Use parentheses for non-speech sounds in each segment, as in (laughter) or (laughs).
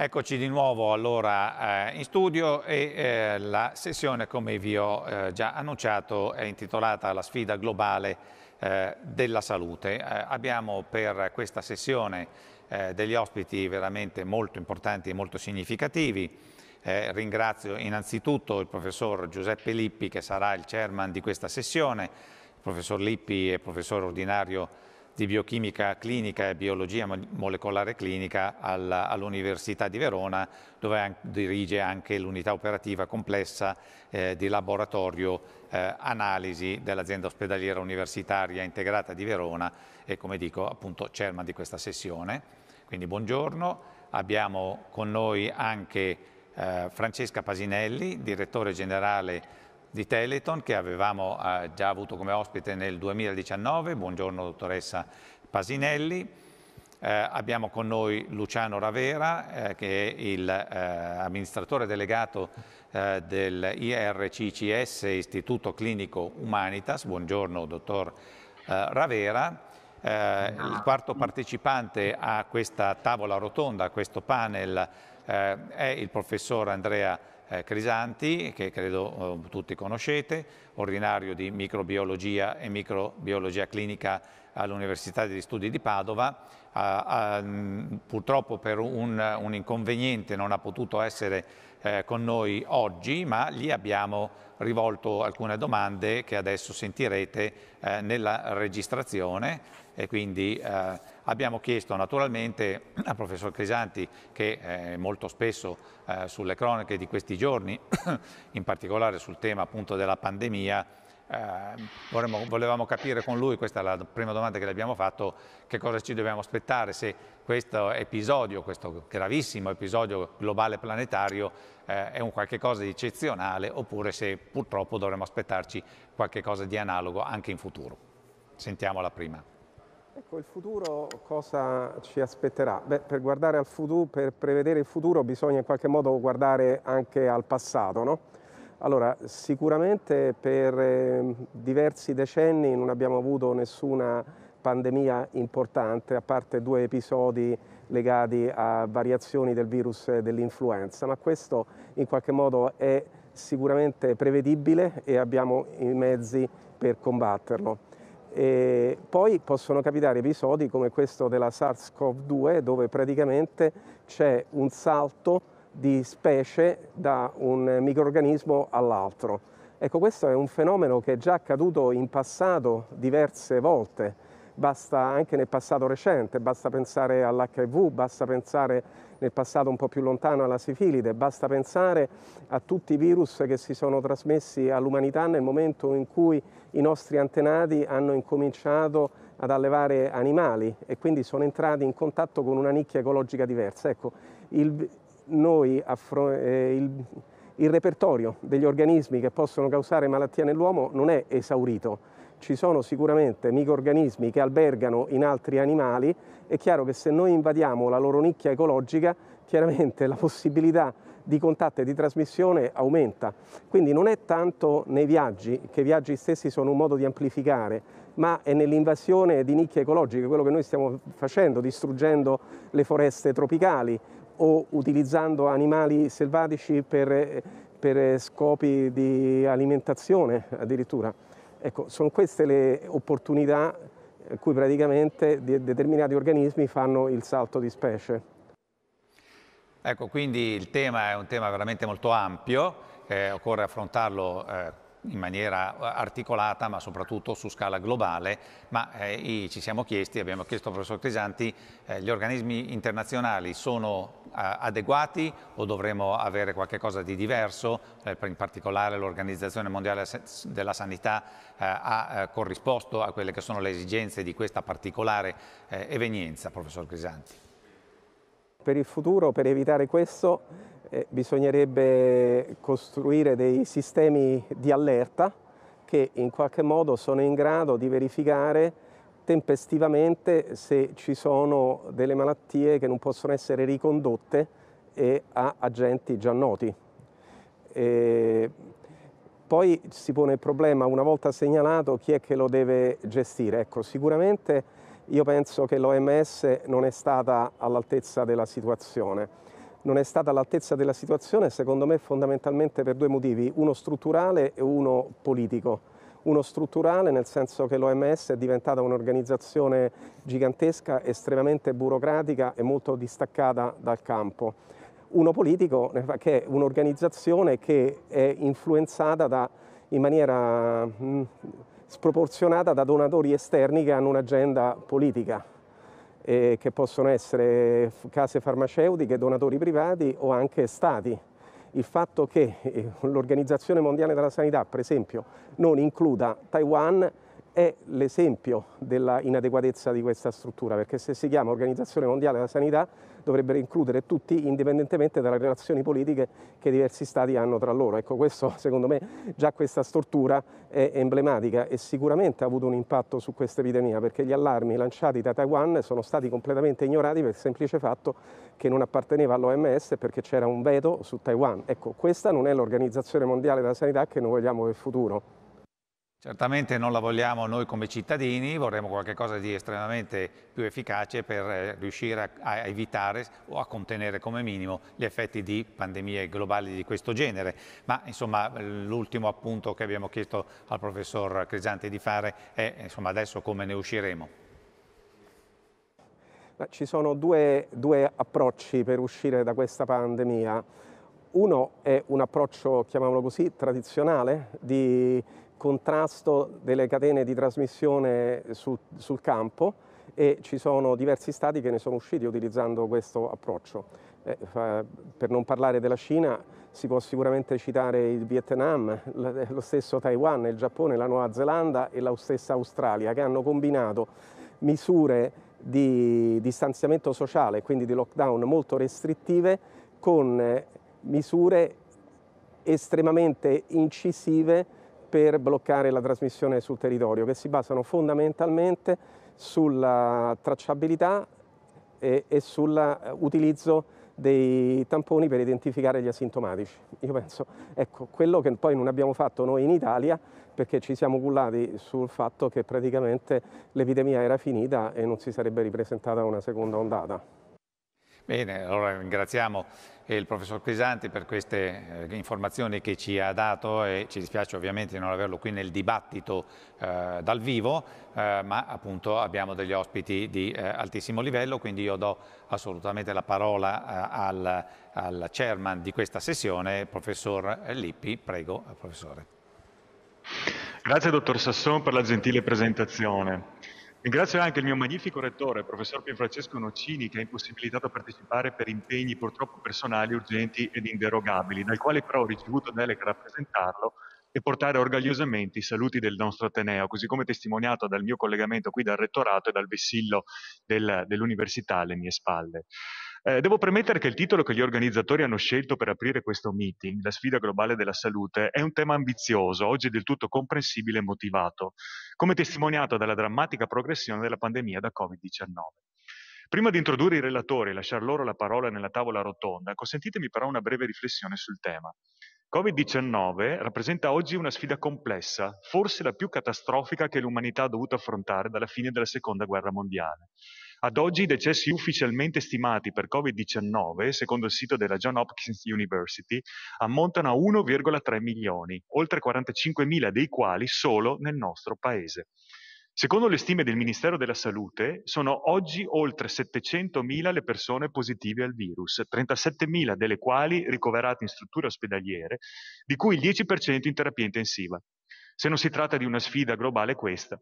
Eccoci di nuovo allora eh, in studio e eh, la sessione, come vi ho eh, già annunciato, è intitolata La sfida globale eh, della salute. Eh, abbiamo per questa sessione eh, degli ospiti veramente molto importanti e molto significativi. ringrazio innanzitutto il professor Giuseppe Lippi che sarà il chairman di questa sessione. Il professor Lippi è professore ordinario di biochimica clinica e biologia molecolare clinica all'Università di Verona, dove dirige anche l'unità operativa complessa eh, di laboratorio eh, analisi dell'azienda ospedaliera universitaria integrata di Verona e come dico appunto chairman di questa sessione. Quindi buongiorno, abbiamo con noi anche eh, Francesca Pasinelli, direttore generale di Teleton che avevamo eh, già avuto come ospite nel 2019. Buongiorno dottoressa Pasinelli. Eh, abbiamo con noi Luciano Ravera eh, che è l'amministratore eh, delegato eh, del IRCCS, Istituto Clinico Humanitas. Buongiorno dottor eh, Ravera. il quarto partecipante a questa tavola rotonda, a questo panel, è il professor Andrea eh, Crisanti, che credo eh, tutti conoscete, ordinario di microbiologia e microbiologia clinica all'Università degli Studi di Padova. Ah, purtroppo per un, un, inconveniente non ha potuto essere eh, con noi oggi, ma gli abbiamo rivolto alcune domande che adesso sentirete eh, nella registrazione e quindi eh, abbiamo chiesto naturalmente al professor Crisanti che eh, molto spesso eh, sulle cronache di questi giorni, (coughs) in particolare sul tema appunto della pandemia, eh, vorremmo, volevamo capire con lui, questa è la prima domanda che le abbiamo fatto, che cosa ci dobbiamo aspettare se questo episodio, questo gravissimo episodio globale planetario eh, è un qualche cosa di eccezionale oppure se purtroppo dovremmo aspettarci qualche cosa di analogo anche in futuro. Sentiamola prima. Ecco, il futuro cosa ci aspetterà? Beh, per futuro, per prevedere il futuro bisogna in qualche modo guardare anche al passato, no? Allora, sicuramente per eh, diversi decenni non abbiamo avuto nessuna pandemia importante, a parte due episodi legati a variazioni del virus dell'influenza, ma questo in qualche modo è sicuramente prevedibile e abbiamo i mezzi per combatterlo. E poi possono capitare episodi come questo della SARS-CoV-2 dove praticamente c'è un salto di specie da un microorganismo all'altro. Ecco, questo è un fenomeno che è già accaduto in passato diverse volte, basta anche nel passato recente, basta pensare all'HIV, basta pensare nel passato un po' più lontano alla sifilide, basta pensare a tutti i virus che si sono trasmessi all'umanità nel momento in cui i nostri antenati hanno incominciato ad allevare animali e quindi sono entrati in contatto con una nicchia ecologica diversa. Ecco, il, noi, eh, il, repertorio degli organismi che possono causare malattia nell'uomo non è esaurito, ci sono sicuramente microorganismi che albergano in altri animali, è chiaro che se noi invadiamo la loro nicchia ecologica, chiaramente la possibilità di contatto e di trasmissione aumenta. Quindi non è tanto nei viaggi, che i viaggi stessi sono un modo di amplificare, ma è nell'invasione di nicchie ecologiche, quello che noi stiamo facendo, distruggendo le foreste tropicali o utilizzando animali selvatici per, per scopi di alimentazione addirittura. Ecco, sono queste le opportunità a cui praticamente determinati organismi fanno il salto di specie. Ecco, quindi il tema è un tema veramente molto ampio, eh, occorre affrontarlo eh, in maniera eh, articolata ma soprattutto su scala globale, ma eh, ci siamo chiesti, abbiamo chiesto al professor Crisanti, eh, gli organismi internazionali sono eh, adeguati o dovremmo avere qualcosa di diverso, eh, in particolare l'Organizzazione Mondiale della Sanità eh, ha corrisposto a quelle che sono le esigenze di questa particolare evenienza, professor Crisanti. Per il futuro, per evitare questo, eh, bisognerebbe costruire dei sistemi di allerta che in qualche modo sono in grado di verificare tempestivamente se ci sono delle malattie che non possono essere ricondotte a agenti già noti. E poi si pone il problema, una volta segnalato, chi è che lo deve gestire? Ecco, sicuramente io penso che l'OMS non è stata all'altezza della situazione non è stata all'altezza della situazione, secondo me fondamentalmente per due motivi, uno strutturale e uno politico. Uno strutturale nel senso che l'OMS è diventata un'organizzazione gigantesca, estremamente burocratica e molto distaccata dal campo. Uno politico che è un'organizzazione che è influenzata da, in maniera mh, sproporzionata da donatori esterni che hanno un'agenda politica eh, che possono essere case farmaceutiche, donatori privati o anche stati. Il fatto che eh, l'Organizzazione Mondiale della Sanità, per esempio, non includa Taiwan è l'esempio della inadeguatezza di questa struttura, perché se si chiama Organizzazione Mondiale della Sanità dovrebbe includere tutti indipendentemente dalle relazioni politiche che diversi stati hanno tra loro. Ecco, questo (laughs) secondo me già questa stortura è emblematica e sicuramente ha avuto un impatto su questa epidemia, perché gli allarmi lanciati da Taiwan sono stati completamente ignorati per il semplice fatto che non apparteneva all'OMS perché c'era un veto su Taiwan. Ecco, questa non è l'Organizzazione Mondiale della Sanità che noi vogliamo per il futuro. Certamente non la vogliamo noi come cittadini, vorremmo qualcosa di estremamente più efficace per eh, riuscire a, evitare o a contenere come minimo gli effetti di pandemie globali di questo genere. Ma insomma l'ultimo appunto che abbiamo chiesto al professor Crisanti di fare è insomma, adesso come ne usciremo. Ci sono due, due approcci per uscire da questa pandemia. Uno è un approccio, chiamiamolo così, tradizionale di contrasto delle catene di trasmissione sul, sul campo e ci sono diversi stati che ne sono usciti utilizzando questo approccio. Eh, per non parlare della Cina si può sicuramente citare il Vietnam, lo stesso Taiwan, il Giappone, la Nuova Zelanda e la stessa Australia che hanno combinato misure di distanziamento sociale, quindi di lockdown molto restrittive, con misure estremamente incisive per bloccare la trasmissione sul territorio, che si basano fondamentalmente sulla tracciabilità e, e sull'utilizzo dei tamponi per identificare gli asintomatici. Io penso, ecco, quello che poi non abbiamo fatto noi in Italia perché ci siamo cullati sul fatto che praticamente l'epidemia era finita e non si sarebbe ripresentata una seconda ondata. Bene, allora ringraziamo il professor Crisanti per queste eh, informazioni che ci ha dato e ci dispiace ovviamente di non averlo qui nel dibattito eh, dal vivo, eh, ma appunto abbiamo degli ospiti di eh, altissimo livello, quindi io do assolutamente la parola eh, al, al, chairman di questa sessione, professor Lippi. Prego, professore. Grazie dottor Sasson per la gentile presentazione. Ringrazio anche il mio magnifico rettore, professor Pierfrancesco Nocini, che ha impossibilitato a partecipare per impegni purtroppo personali, urgenti ed inderogabili, dal quale però ho ricevuto delega rappresentarlo e portare orgogliosamente i saluti del nostro Ateneo, così come testimoniato dal mio collegamento qui dal rettorato e dal vessillo del, dell'università alle mie spalle. Eh, devo premettere che il titolo che gli organizzatori hanno scelto per aprire questo meeting, la sfida globale della salute, è un tema ambizioso, oggi del tutto comprensibile e motivato, come testimoniato dalla drammatica progressione della pandemia da Covid-19. Prima di introdurre i relatori e lasciar loro la parola nella tavola rotonda, consentitemi però una breve riflessione sul tema. Covid-19 rappresenta oggi una sfida complessa, forse la più catastrofica che l'umanità ha dovuto affrontare dalla fine della Seconda Guerra Mondiale. Ad oggi i decessi ufficialmente stimati per Covid-19, secondo il sito della John Hopkins University, ammontano a 1,3 milioni, oltre 45 mila dei quali solo nel nostro paese. Secondo le stime del Ministero della Salute, sono oggi oltre 700.000 le persone positive al virus, 37.000 delle quali ricoverate in strutture ospedaliere, di cui il 10% in terapia intensiva. Se non si tratta di una sfida globale questa,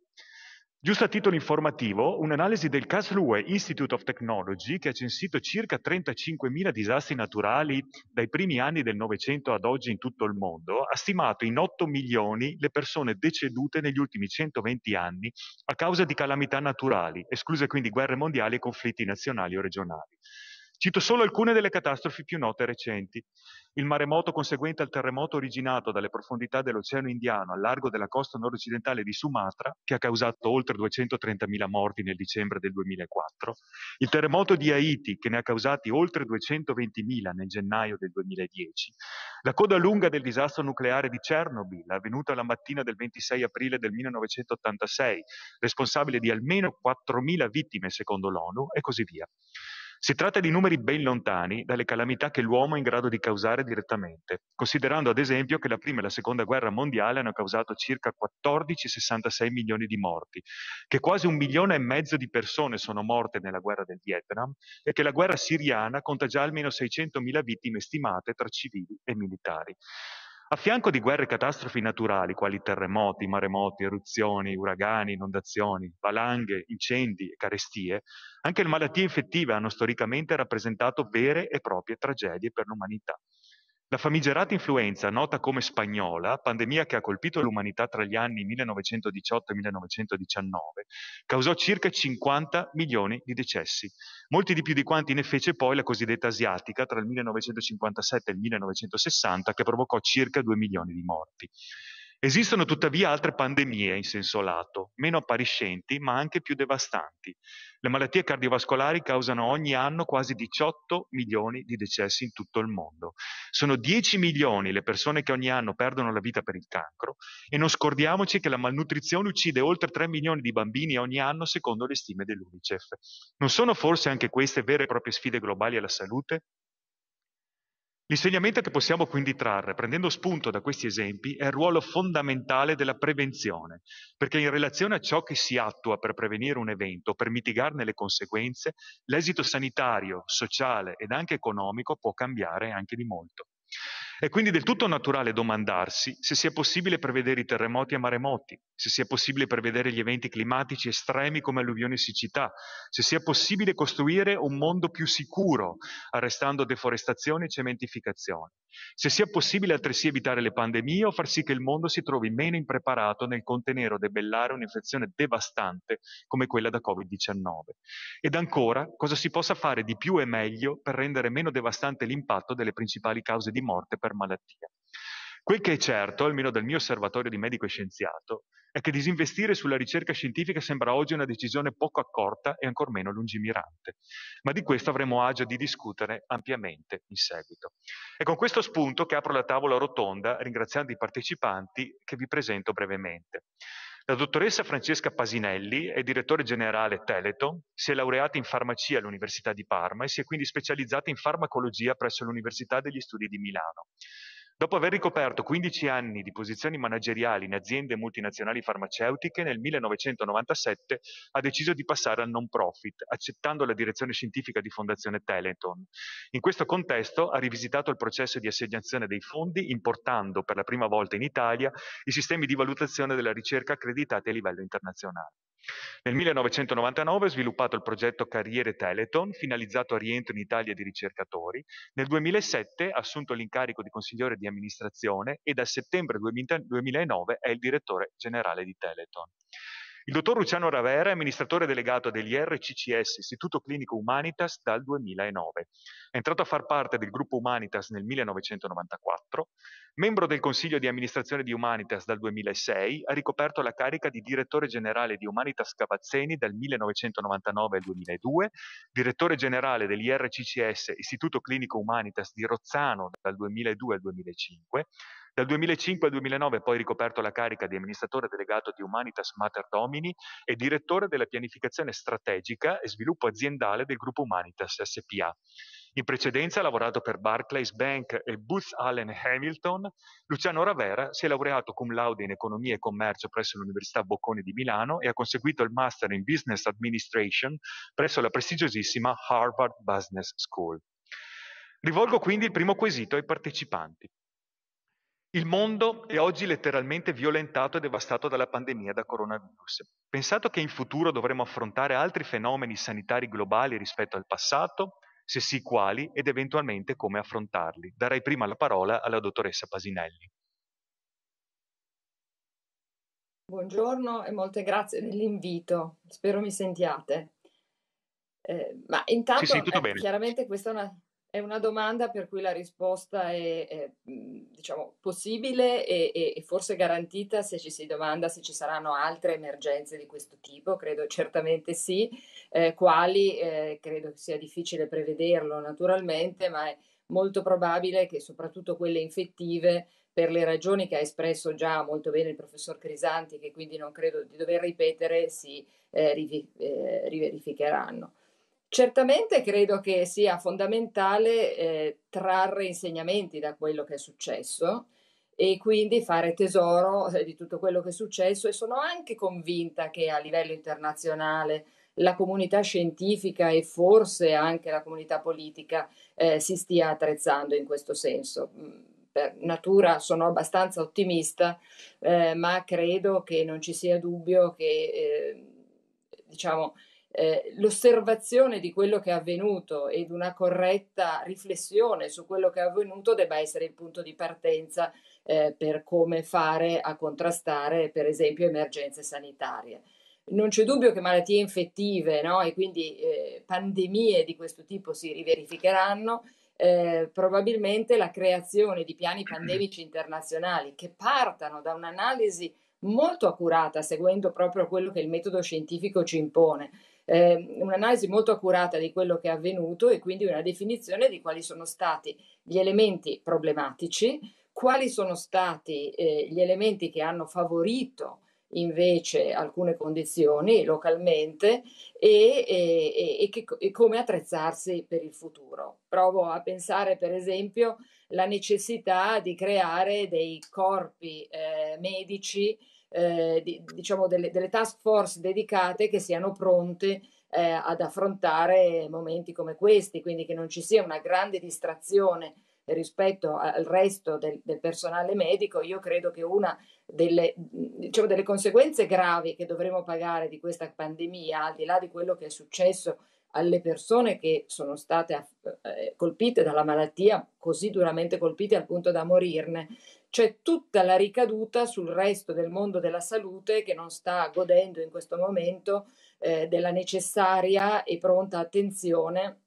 Giusto a titolo informativo, un'analisi del Karlsruhe Institute of Technology, che ha censito circa 35.000 disastri naturali dai primi anni del Novecento ad oggi in tutto il mondo, ha stimato in 8 milioni le persone decedute negli ultimi 120 anni a causa di calamità naturali, escluse quindi guerre mondiali e conflitti nazionali o regionali. Cito solo alcune delle catastrofi più note e recenti. Il maremoto conseguente al terremoto originato dalle profondità dell'Oceano Indiano al largo della costa nord-occidentale di Sumatra, che ha causato oltre 230.000 morti nel dicembre del 2004. Il terremoto di Haiti, che ne ha causati oltre 220.000 nel gennaio del 2010. La coda lunga del disastro nucleare di Chernobyl, avvenuta la mattina del 26 aprile del 1986, responsabile di almeno 4.000 vittime secondo l'ONU, e così via. Si tratta di numeri ben lontani dalle calamità che l'uomo è in grado di causare direttamente, considerando ad esempio che la prima e la seconda guerra mondiale hanno causato circa 14,66 milioni di morti, che quasi un milione e mezzo di persone sono morte nella guerra del Vietnam e che la guerra siriana conta già almeno 600.000 vittime stimate tra civili e militari. A fianco di guerre e catastrofi naturali, quali terremoti, maremoti, eruzioni, uragani, inondazioni, valanghe, incendi e carestie, anche le malattie infettive hanno storicamente rappresentato vere e proprie tragedie per l'umanità. La famigerata influenza, nota come spagnola, pandemia che ha colpito l'umanità tra gli anni 1918 e 1919, causò circa 50 milioni di decessi, molti di più di quanti ne fece poi la cosiddetta asiatica tra il 1957 e il 1960, che provocò circa 2 milioni di morti. Esistono tuttavia altre pandemie in senso lato, meno appariscenti ma anche più devastanti. Le malattie cardiovascolari causano ogni anno quasi 18 milioni di decessi in tutto il mondo. Sono 10 milioni le persone che ogni anno perdono la vita per il cancro e non scordiamoci che la malnutrizione uccide oltre 3 milioni di bambini ogni anno secondo le stime dell'UNICEF. Non sono forse anche queste vere e proprie sfide globali alla salute? L'insegnamento che possiamo quindi trarre, prendendo spunto da questi esempi, è il ruolo fondamentale della prevenzione, perché in relazione a ciò che si attua per prevenire un evento, per mitigarne le conseguenze, l'esito sanitario, sociale ed anche economico può cambiare anche di molto. È quindi del tutto naturale domandarsi se sia possibile prevedere i terremoti e maremoti, se sia possibile prevedere gli eventi climatici estremi come alluvioni e siccità, se sia possibile costruire un mondo più sicuro, arrestando deforestazione e cementificazione, se sia possibile altresì evitare le pandemie o far sì che il mondo si trovi meno impreparato nel contenere o debellare un'infezione devastante come quella da Covid-19. Ed ancora, cosa si possa fare di più e meglio per rendere meno devastante l'impatto delle principali cause di morte per malattia. Quel che è certo, almeno dal mio osservatorio di medico e scienziato, è che disinvestire sulla ricerca scientifica sembra oggi una decisione poco accorta e ancor meno lungimirante. Ma di questo avremo agio di discutere ampiamente in seguito. È con questo spunto che apro la tavola rotonda, ringraziando i partecipanti che vi presento brevemente. La dottoressa Francesca Pasinelli è direttore generale Teleton, si è laureata in farmacia all'Università di Parma e si è quindi specializzata in farmacologia presso l'Università degli Studi di Milano. Dopo aver ricoperto 15 anni di posizioni manageriali in aziende multinazionali farmaceutiche, nel 1997 ha deciso di passare al non profit, accettando la direzione scientifica di Fondazione Teleton. In questo contesto ha rivisitato il processo di assegnazione dei fondi, importando per la prima volta in Italia i sistemi di valutazione della ricerca accreditati a livello internazionale. Nel 1999 ha sviluppato il progetto Carriere Teleton, finalizzato al rientro in Italia di ricercatori. Nel 2007 ha assunto l'incarico di consigliere di amministrazione e dal settembre 2009 è il direttore generale di Teleton. Il dottor Luciano Ravera è amministratore delegato degli RCCS, Istituto Clinico Humanitas, dal 2009. È entrato a far parte del gruppo Humanitas nel 1994, membro del consiglio di amministrazione di Humanitas dal 2006, ha ricoperto la carica di direttore generale di Humanitas Cavazzeni dal 1999 al 2002, direttore generale degli RCCS, Istituto Clinico Humanitas di Rozzano dal 2002 al 2005, dal 2005 al 2009 ha poi ricoperto la carica di amministratore delegato di Humanitas Mater Domini e direttore della pianificazione strategica e sviluppo aziendale del gruppo Humanitas SPA. In precedenza ha lavorato per Barclays Bank e Booth Allen Hamilton. Luciano Ravera si è laureato cum laude in economia e commercio presso l'Università Bocconi di Milano e ha conseguito il master in business administration presso la prestigiosissima Harvard Business School. Rivolgo quindi il primo quesito ai partecipanti. Il mondo è oggi letteralmente violentato e devastato dalla pandemia da coronavirus. Pensato che in futuro dovremo affrontare altri fenomeni sanitari globali rispetto al passato, se sì quali ed eventualmente come affrontarli. Darei prima la parola alla dottoressa Pasinelli. Buongiorno e molte grazie dell'invito, spero mi sentiate. Eh, ma intanto, sì, sì, eh, chiaramente questa è una, è una domanda per cui la risposta è, è diciamo, possibile e, e, forse garantita se ci si domanda se ci saranno altre emergenze di questo tipo, credo certamente sì, eh, quali eh, credo sia difficile prevederlo naturalmente, ma è molto probabile che soprattutto quelle infettive per le ragioni che ha espresso già molto bene il professor Crisanti, che quindi non credo di dover ripetere, si eh, rivi- eh, riverificheranno. Certamente credo che sia fondamentale eh, trarre insegnamenti da quello che è successo e quindi fare tesoro eh, di tutto quello che è successo e sono anche convinta che a livello internazionale la comunità scientifica e forse anche la comunità politica eh, si stia attrezzando in questo senso. Mm, per natura sono abbastanza ottimista, eh, ma credo che non ci sia dubbio che eh, diciamo, eh, l'osservazione di quello che è avvenuto ed una corretta riflessione su quello che è avvenuto debba essere il punto di partenza eh, per come fare a contrastare, per esempio, emergenze sanitarie. Non c'è dubbio che malattie infettive no? e quindi eh, pandemie di questo tipo si riverificheranno. Eh, probabilmente la creazione di piani pandemici internazionali che partano da un'analisi molto accurata, seguendo proprio quello che il metodo scientifico ci impone, eh, un'analisi molto accurata di quello che è avvenuto e quindi una definizione di quali sono stati gli elementi problematici, quali sono stati eh, gli elementi che hanno favorito invece alcune condizioni localmente e, e, e, che, e, come attrezzarsi per il futuro. Provo a pensare per esempio la necessità di creare dei corpi eh, medici, eh, di, diciamo delle, delle, task force dedicate che siano pronte eh, ad affrontare momenti come questi, quindi che non ci sia una grande distrazione rispetto al resto del, del personale medico, io credo che una delle, diciamo, delle conseguenze gravi che dovremo pagare di questa pandemia, al di là di quello che è successo alle persone che sono state eh, colpite dalla malattia, così duramente colpite al punto da morirne, c'è tutta la ricaduta sul resto del mondo della salute che non sta godendo in questo momento eh, della necessaria e pronta attenzione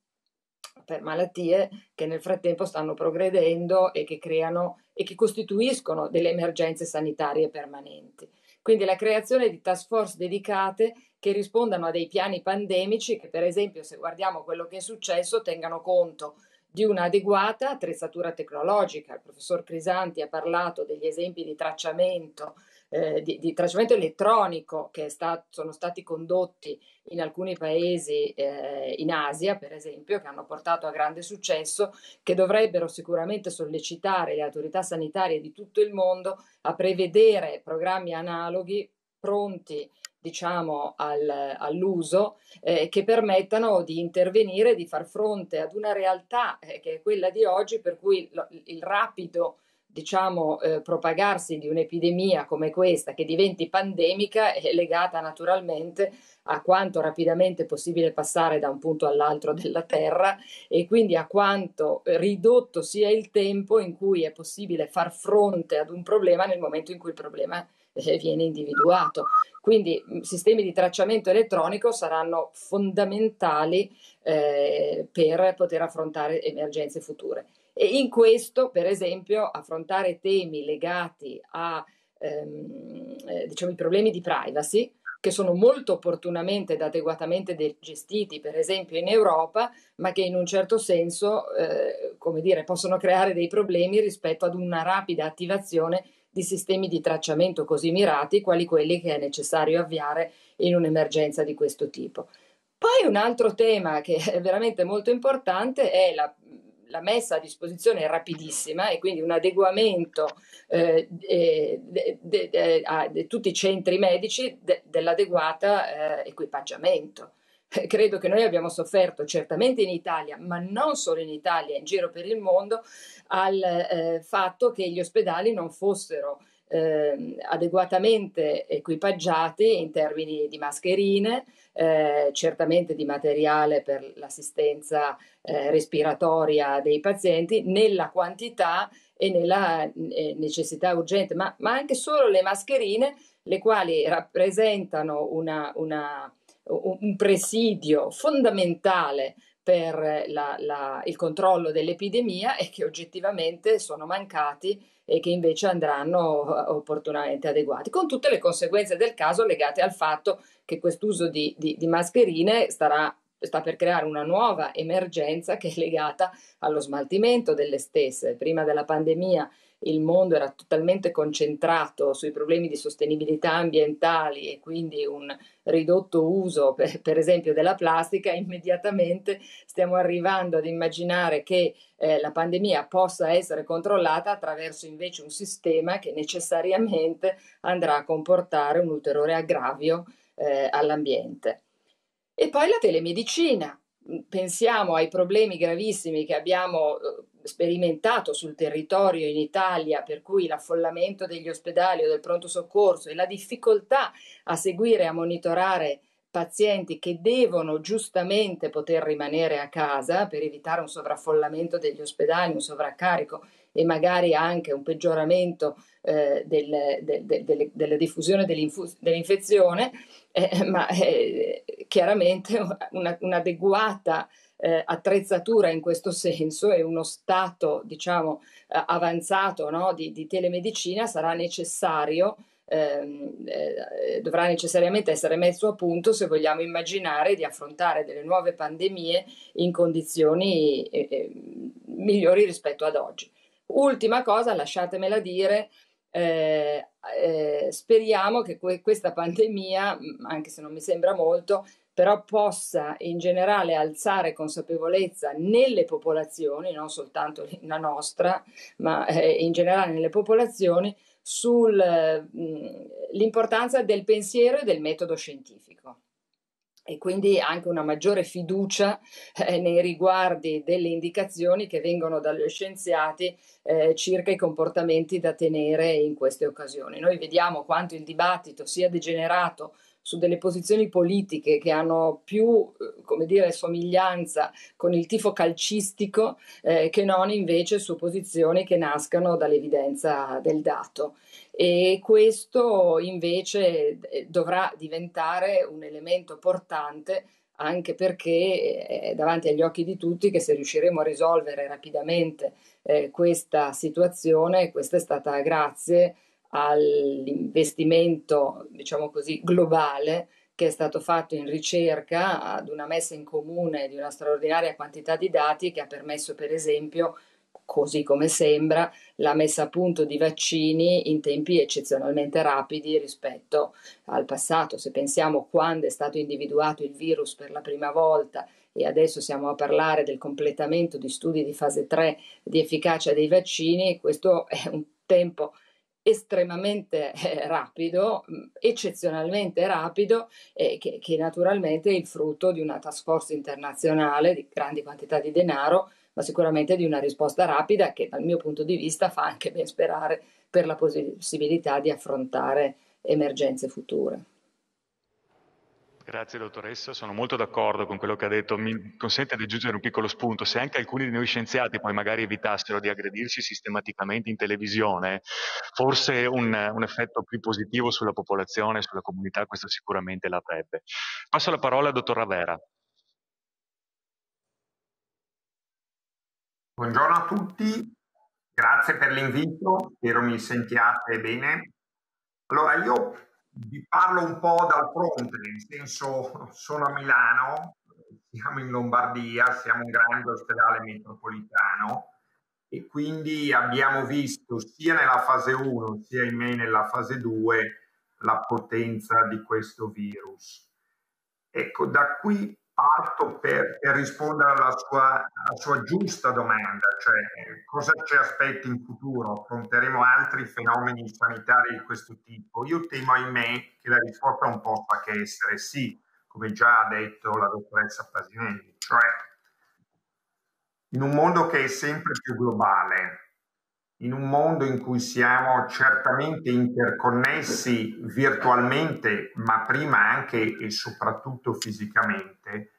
per malattie che nel frattempo stanno progredendo e che creano e che costituiscono delle emergenze sanitarie permanenti. Quindi la creazione di task force dedicate che rispondano a dei piani pandemici che per esempio se guardiamo quello che è successo tengano conto di un'adeguata attrezzatura tecnologica. Il professor Crisanti ha parlato degli esempi di tracciamento eh, di, di, tracciamento elettronico che sta, sono stati condotti in alcuni paesi eh, in Asia, per esempio, che hanno portato a grande successo, che dovrebbero sicuramente sollecitare le autorità sanitarie di tutto il mondo a prevedere programmi analoghi pronti diciamo al, all'uso eh, che permettano di intervenire, di far fronte ad una realtà eh, che è quella di oggi per cui lo, il rapido diciamo, eh, propagarsi di un'epidemia come questa che diventi pandemica è legata naturalmente a quanto rapidamente è possibile passare da un punto all'altro della Terra e quindi a quanto ridotto sia il tempo in cui è possibile far fronte ad un problema nel momento in cui il problema eh, viene individuato. Quindi sistemi di tracciamento elettronico saranno fondamentali eh, per poter affrontare emergenze future. E in questo, per esempio, affrontare temi legati a ehm, eh, diciamo, i problemi di privacy, che sono molto opportunamente ed adeguatamente de- gestiti, per esempio in Europa, ma che in un certo senso, eh, come dire, possono creare dei problemi rispetto ad una rapida attivazione di sistemi di tracciamento così mirati, quali quelli che è necessario avviare in un'emergenza di questo tipo. Poi un altro tema che è veramente molto importante è la la messa a disposizione rapidissima e quindi un adeguamento eh, di tutti i centri medici de, dell'adeguata eh, equipaggiamento. (laughs) Credo che noi abbiamo sofferto certamente in Italia, ma non solo in Italia, in giro per il mondo, al eh, fatto che gli ospedali non fossero eh, adeguatamente equipaggiati in termini di mascherine, eh, certamente di materiale per l'assistenza eh, respiratoria dei pazienti, nella quantità e nella eh, necessità urgente, ma, ma, anche solo le mascherine, le quali rappresentano una, una, un presidio fondamentale per la, la, il controllo dell'epidemia e che oggettivamente sono mancati e che invece andranno eh, opportunamente adeguati, con tutte le conseguenze del caso legate al fatto che quest'uso di, di, di mascherine starà sta per creare una nuova emergenza che è legata allo smaltimento delle stesse. Prima della pandemia il mondo era totalmente concentrato sui problemi di sostenibilità ambientali e quindi un ridotto uso, per, per esempio, della plastica, immediatamente stiamo arrivando ad immaginare che eh, la pandemia possa essere controllata attraverso invece un sistema che necessariamente andrà a comportare un ulteriore aggravio eh, all'ambiente. E poi la telemedicina. Pensiamo ai problemi gravissimi che abbiamo eh, sperimentato sul territorio in Italia, per cui l'affollamento degli ospedali o del pronto soccorso e la difficoltà a seguire e a monitorare pazienti che devono giustamente poter rimanere a casa per evitare un sovraffollamento degli ospedali, un sovraccarico e magari anche un peggioramento eh, del, del, del, della diffusione dell'infezione, eh, ma eh, chiaramente una, un'adeguata eh, attrezzatura in questo senso e uno stato diciamo eh, avanzato no, di, di, telemedicina sarà necessario ehm, eh, dovrà necessariamente essere messo a punto se vogliamo immaginare di affrontare delle nuove pandemie in condizioni eh, eh, migliori rispetto ad oggi. Ultima cosa, lasciatemela dire, eh, eh, speriamo che que- questa pandemia, anche se non mi sembra molto, però possa in generale alzare consapevolezza nelle popolazioni, non soltanto (laughs) la nostra, ma eh, in generale nelle popolazioni, sull'importanza del pensiero e del metodo scientifico e quindi anche una maggiore fiducia eh, nei riguardi delle indicazioni che vengono dagli scienziati eh, circa i comportamenti da tenere in queste occasioni. Noi vediamo quanto il dibattito sia degenerato su delle posizioni politiche che hanno più, eh, come dire, somiglianza con il tifo calcistico eh, che non invece su posizioni che nascano dall'evidenza del dato. E questo invece eh, dovrà diventare un elemento portante anche perché è davanti agli occhi di tutti che se riusciremo a risolvere rapidamente eh, questa situazione, questa è stata grazie all'investimento, diciamo così, globale che è stato fatto in ricerca ad una messa in comune di una straordinaria quantità di dati che ha permesso, per esempio, così come sembra, la messa a punto di vaccini in tempi eccezionalmente rapidi rispetto al passato. Se pensiamo quando è stato individuato il virus per la prima volta e adesso siamo a parlare del completamento di studi di fase 3 di efficacia dei vaccini, questo è un tempo estremamente eh, rapido, mm, eccezionalmente rapido, eh, che, che naturalmente è il frutto di una task force internazionale di grandi quantità di denaro, ma sicuramente di una risposta rapida che dal mio punto di vista fa anche ben sperare per la possibilità di affrontare emergenze future. Grazie dottoressa, sono molto d'accordo con quello che ha detto. Mi consente di aggiungere un piccolo spunto. Se anche alcuni di noi scienziati poi magari evitassero di aggredirsi sistematicamente in televisione, forse un, un effetto più positivo sulla popolazione, sulla comunità, questo sicuramente l'avrebbe. Passo la parola al dottor Ravera. Buongiorno a tutti, grazie per l'invito, spero mi sentiate bene. Allora, io vi parlo un po' dal fronte, nel senso sono a Milano, siamo in Lombardia, siamo un grande ospedale metropolitano e quindi abbiamo visto sia nella fase 1 sia in me nella fase 2 la potenza di questo virus. Ecco, da qui parto per, per rispondere alla sua, alla sua, giusta domanda, cioè cosa ci aspetta in futuro? Affronteremo altri fenomeni sanitari di questo tipo? Io temo, ahimè, che la risposta non possa che essere sì, come già ha detto la dottoressa Pasinelli, cioè in un mondo che è sempre più globale, in un mondo in cui siamo certamente interconnessi virtualmente, ma prima anche e soprattutto fisicamente,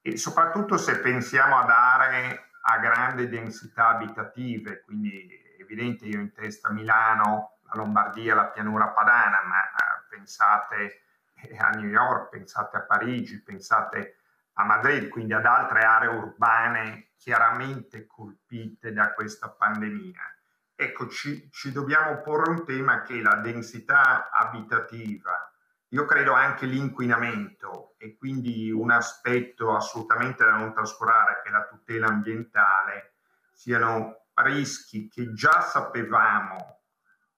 e soprattutto se pensiamo ad aree a grande densità abitative, quindi è evidente io in testa Milano, la Lombardia, la pianura padana, ma eh, pensate a New York, pensate a Parigi, pensate a Madrid, quindi ad altre aree urbane chiaramente colpite da questa pandemia ecco, ci, ci dobbiamo porre un tema che la densità abitativa. Io credo anche l'inquinamento e quindi un aspetto assolutamente da non trascurare che la tutela ambientale siano rischi che già sapevamo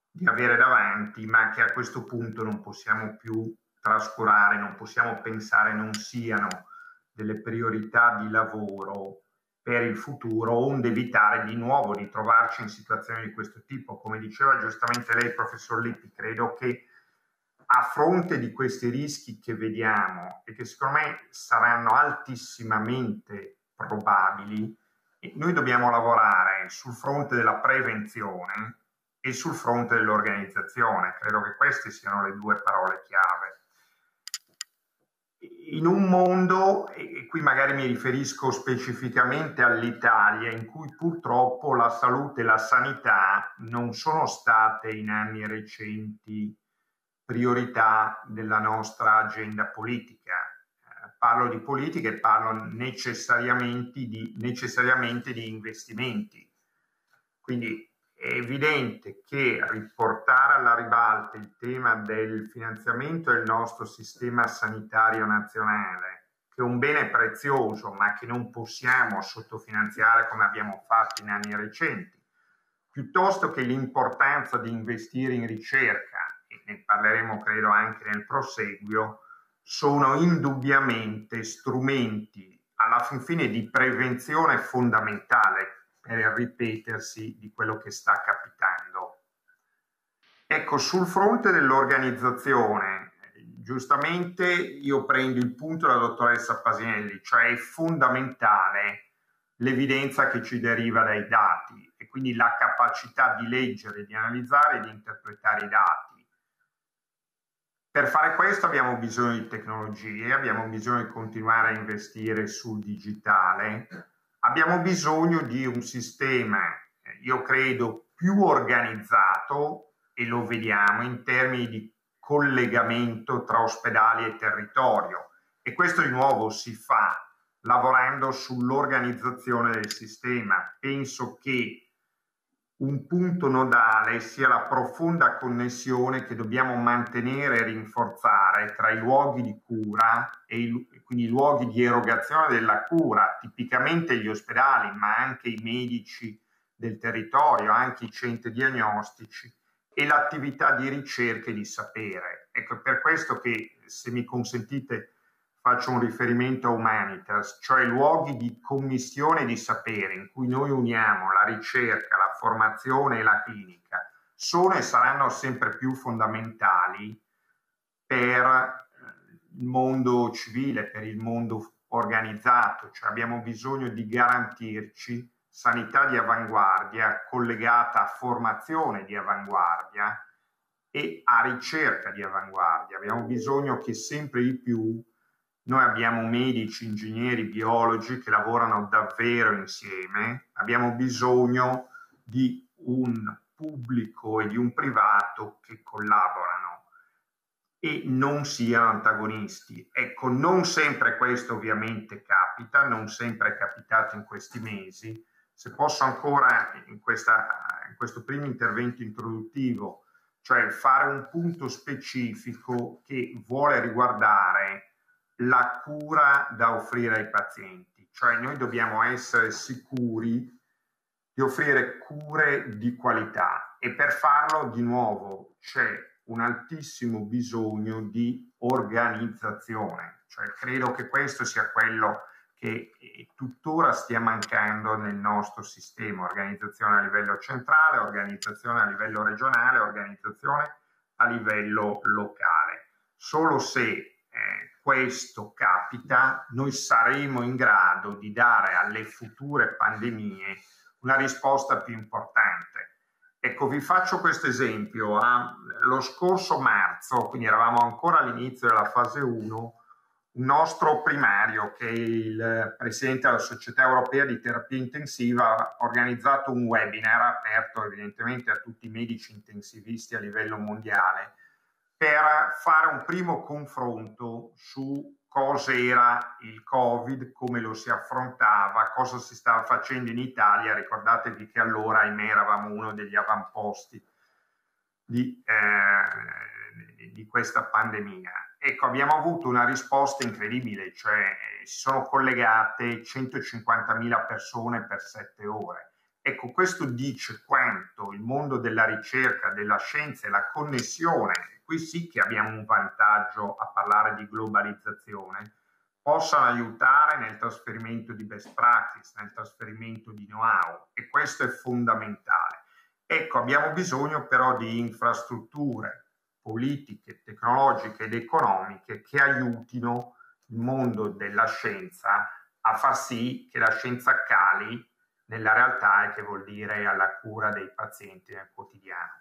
di avere davanti, ma che a questo punto non possiamo più trascurare, non possiamo pensare non siano delle priorità di lavoro per il futuro, onde evitare di nuovo di trovarci in situazioni di questo tipo. Come diceva giustamente lei, professor Lippi, credo che a fronte di questi rischi che vediamo e che secondo me saranno altissimamente probabili, noi dobbiamo lavorare sul fronte della prevenzione e sul fronte dell'organizzazione. Credo che queste siano le due parole chiave. In un mondo, e qui magari mi riferisco specificamente all'Italia, in cui purtroppo la salute e la sanità non sono state in anni recenti priorità della nostra agenda politica. Eh, parlo di politica e parlo necessariamente di, necessariamente di investimenti. Quindi è evidente che riportare alla ribalta il tema del finanziamento del nostro sistema sanitario nazionale, che è un bene prezioso ma che non possiamo sottofinanziare come abbiamo fatto in anni recenti, piuttosto che l'importanza di investire in ricerca, ne parleremo credo anche nel proseguio, sono indubbiamente strumenti alla fin fine di prevenzione fondamentale per il ripetersi di quello che sta capitando. Ecco, sul fronte dell'organizzazione, giustamente io prendo il punto della dottoressa Pasinelli, cioè è fondamentale l'evidenza che ci deriva dai dati e quindi la capacità di leggere, di analizzare e di interpretare i dati per fare questo abbiamo bisogno di tecnologie, abbiamo bisogno di continuare a investire sul digitale, abbiamo bisogno di un sistema, io credo, più organizzato e lo vediamo in termini di collegamento tra ospedali e territorio. E questo di nuovo si fa lavorando sull'organizzazione del sistema. Penso che un punto nodale sia la profonda connessione che dobbiamo mantenere e rinforzare tra i luoghi di cura e i, quindi luoghi di erogazione della cura, tipicamente gli ospedali, ma anche i medici del territorio, anche i centri diagnostici e l'attività di ricerca e di sapere. Ecco, per questo che, se mi consentite, faccio un riferimento a Humanitas, cioè luoghi di commissione di sapere in cui noi uniamo la ricerca, la formazione e la clinica, sono e saranno sempre più fondamentali per il mondo civile, per il mondo organizzato, cioè abbiamo bisogno di garantirci sanità di avanguardia collegata a formazione di avanguardia e a ricerca di avanguardia. Abbiamo bisogno che sempre di più noi abbiamo medici, ingegneri, biologi che lavorano davvero insieme, abbiamo bisogno di un pubblico e di un privato che collaborano e non siano antagonisti. Ecco, non sempre questo ovviamente capita, non sempre è capitato in questi mesi. Se posso ancora in, questa, in questo primo intervento introduttivo, cioè fare un punto specifico che vuole riguardare la cura da offrire ai pazienti, cioè noi dobbiamo essere sicuri di offrire cure di qualità e per farlo di nuovo c'è un altissimo bisogno di organizzazione, cioè credo che questo sia quello che tuttora stia mancando nel nostro sistema, organizzazione a livello centrale, organizzazione a livello regionale, organizzazione a livello locale. Solo se questo capita, noi saremo in grado di dare alle future pandemie una risposta più importante. Ecco, vi faccio questo esempio. Lo scorso marzo, quindi eravamo ancora all'inizio della fase 1, un nostro primario, che è il presidente della Società Europea di Terapia Intensiva, ha organizzato un webinar aperto evidentemente a tutti i medici intensivisti a livello mondiale, per fare un primo confronto su cosa era il Covid, come lo si affrontava, cosa si stava facendo in Italia. Ricordatevi che allora, ahimè, eravamo uno degli avamposti di, eh, di questa pandemia? Ecco, abbiamo avuto una risposta incredibile, cioè eh, si sono collegate 150.000 persone per sette ore. Ecco, questo dice quanto il mondo della ricerca, della scienza e la connessione, qui sì che abbiamo un vantaggio a parlare di globalizzazione, possano aiutare nel trasferimento di best practice, nel trasferimento di know-how e questo è fondamentale. Ecco, abbiamo bisogno però di infrastrutture politiche, tecnologiche ed economiche che aiutino il mondo della scienza a far sì che la scienza cali nella realtà e che vuol dire alla cura dei pazienti nel quotidiano.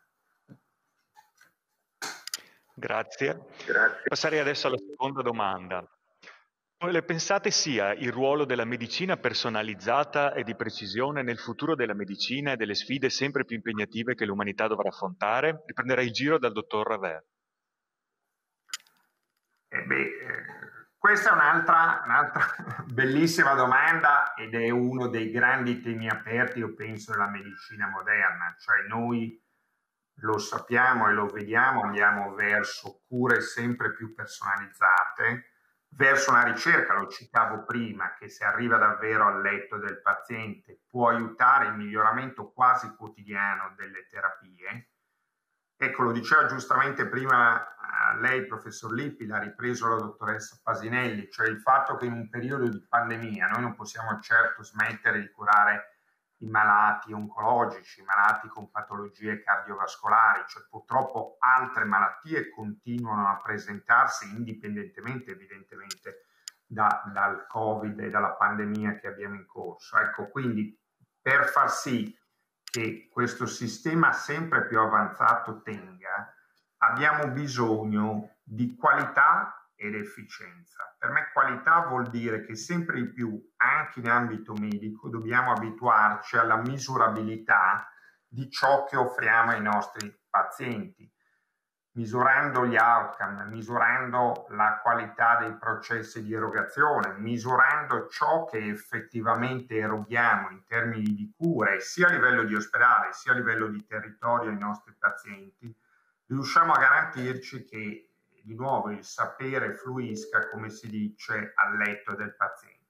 Grazie. Grazie. Passerei adesso alla seconda domanda. Quale pensate sia il ruolo della medicina personalizzata e di precisione nel futuro della medicina e delle sfide sempre più impegnative che l'umanità dovrà affrontare? Riprenderei il giro dal dottor Raver. Eh beh, eh, questa è un'altra, un'altra (laughs) bellissima domanda ed è uno dei grandi temi aperti, io penso, della medicina moderna. Cioè noi lo sappiamo e lo vediamo, andiamo verso cure sempre più personalizzate verso una ricerca, lo citavo prima, che se arriva davvero al letto del paziente può aiutare il miglioramento quasi quotidiano delle terapie. Ecco, lo diceva giustamente prima lei, professor Lippi, l'ha ripreso la dottoressa Pasinelli, cioè il fatto che in un periodo di pandemia noi non possiamo certo smettere di curare i malati oncologici, i malati con patologie cardiovascolari, cioè purtroppo altre malattie continuano a presentarsi indipendentemente evidentemente da, dal Covid e dalla pandemia che abbiamo in corso. Ecco, quindi per far sì che questo sistema sempre più avanzato tenga, abbiamo bisogno di qualità ed efficienza. Per me qualità vuol dire che sempre di più, anche in ambito medico, dobbiamo abituarci alla misurabilità di ciò che offriamo ai nostri pazienti, misurando gli outcome, misurando la qualità dei processi di erogazione, misurando ciò che effettivamente eroghiamo in termini di cure, sia a livello di ospedale, sia a livello di territorio ai nostri pazienti, riusciamo a garantirci che di nuovo il sapere fluisca, come si dice, al letto del paziente.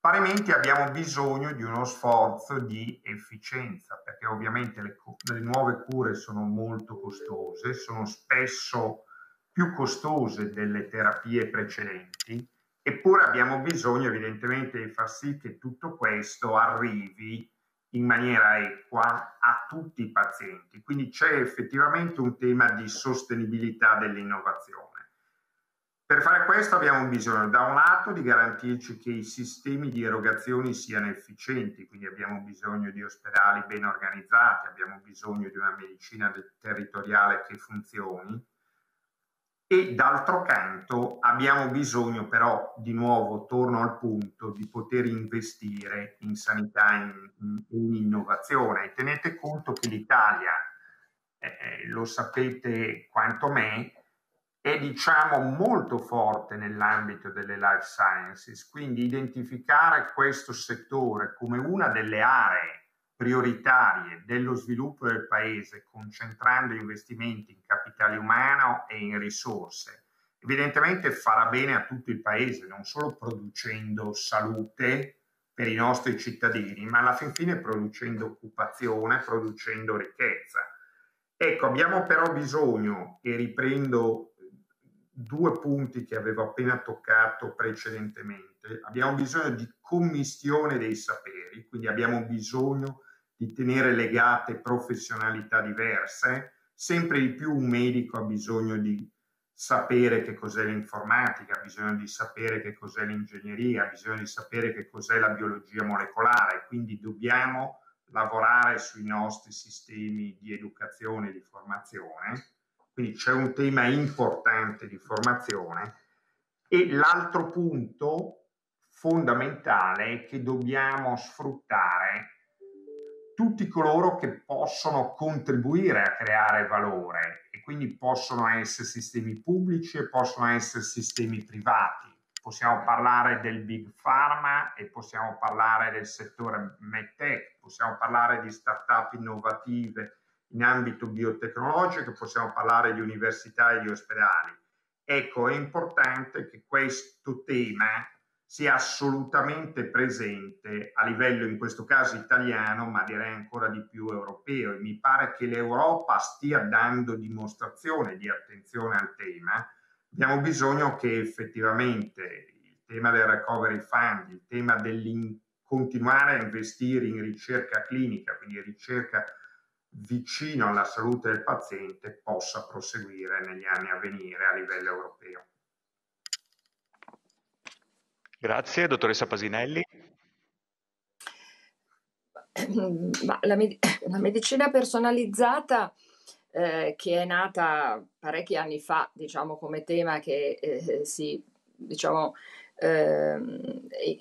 Parimenti abbiamo bisogno di uno sforzo di efficienza, perché ovviamente le, le nuove cure sono molto costose, sono spesso più costose delle terapie precedenti, eppure abbiamo bisogno evidentemente di far sì che tutto questo arrivi in maniera equa a tutti i pazienti. Quindi c'è effettivamente un tema di sostenibilità dell'innovazione. Per fare questo abbiamo bisogno da un lato di garantirci che i sistemi di erogazione siano efficienti, quindi abbiamo bisogno di ospedali ben organizzati, abbiamo bisogno di una medicina territoriale che funzioni, e d'altro canto abbiamo bisogno però, di nuovo, torno al punto, di poter investire in sanità, in, in, in innovazione. E tenete conto che l'Italia, eh, eh, lo sapete quanto me, è diciamo molto forte nell'ambito delle life sciences, quindi identificare questo settore come una delle aree prioritarie dello sviluppo del paese, concentrando investimenti in capitale umano e in risorse, evidentemente farà bene a tutto il paese, non solo producendo salute per i nostri cittadini, ma alla fin fine producendo occupazione, producendo ricchezza. Ecco, abbiamo però bisogno, e riprendo due punti che avevo appena toccato precedentemente, abbiamo bisogno di commistione dei saperi, quindi abbiamo bisogno di tenere legate professionalità diverse. Sempre di più un medico ha bisogno di sapere che cos'è l'informatica, ha bisogno di sapere che cos'è l'ingegneria, ha bisogno di sapere che cos'è la biologia molecolare, quindi dobbiamo lavorare sui nostri sistemi di educazione e di formazione. Quindi c'è un tema importante di formazione e l'altro punto fondamentale è che dobbiamo sfruttare tutti coloro che possono contribuire a creare valore e quindi possono essere sistemi pubblici e possono essere sistemi privati. Possiamo parlare del big pharma e possiamo parlare del settore medtech, possiamo parlare di start-up innovative in ambito biotecnologico, possiamo parlare di università e di ospedali. Ecco, è importante che questo tema sia assolutamente presente a livello in questo caso italiano, ma direi ancora di più europeo. E mi pare che l'Europa stia dando dimostrazione di attenzione al tema. Abbiamo bisogno che effettivamente il tema del recovery fund, il tema del continuare a investire in ricerca clinica, quindi ricerca vicino alla salute del paziente, possa proseguire negli anni a venire a livello europeo. Grazie, dottoressa Pasinelli. (clears throat) La, med- (clears throat) la, medicina personalizzata eh, che è nata parecchi anni fa, diciamo come tema che eh, si diciamo, eh,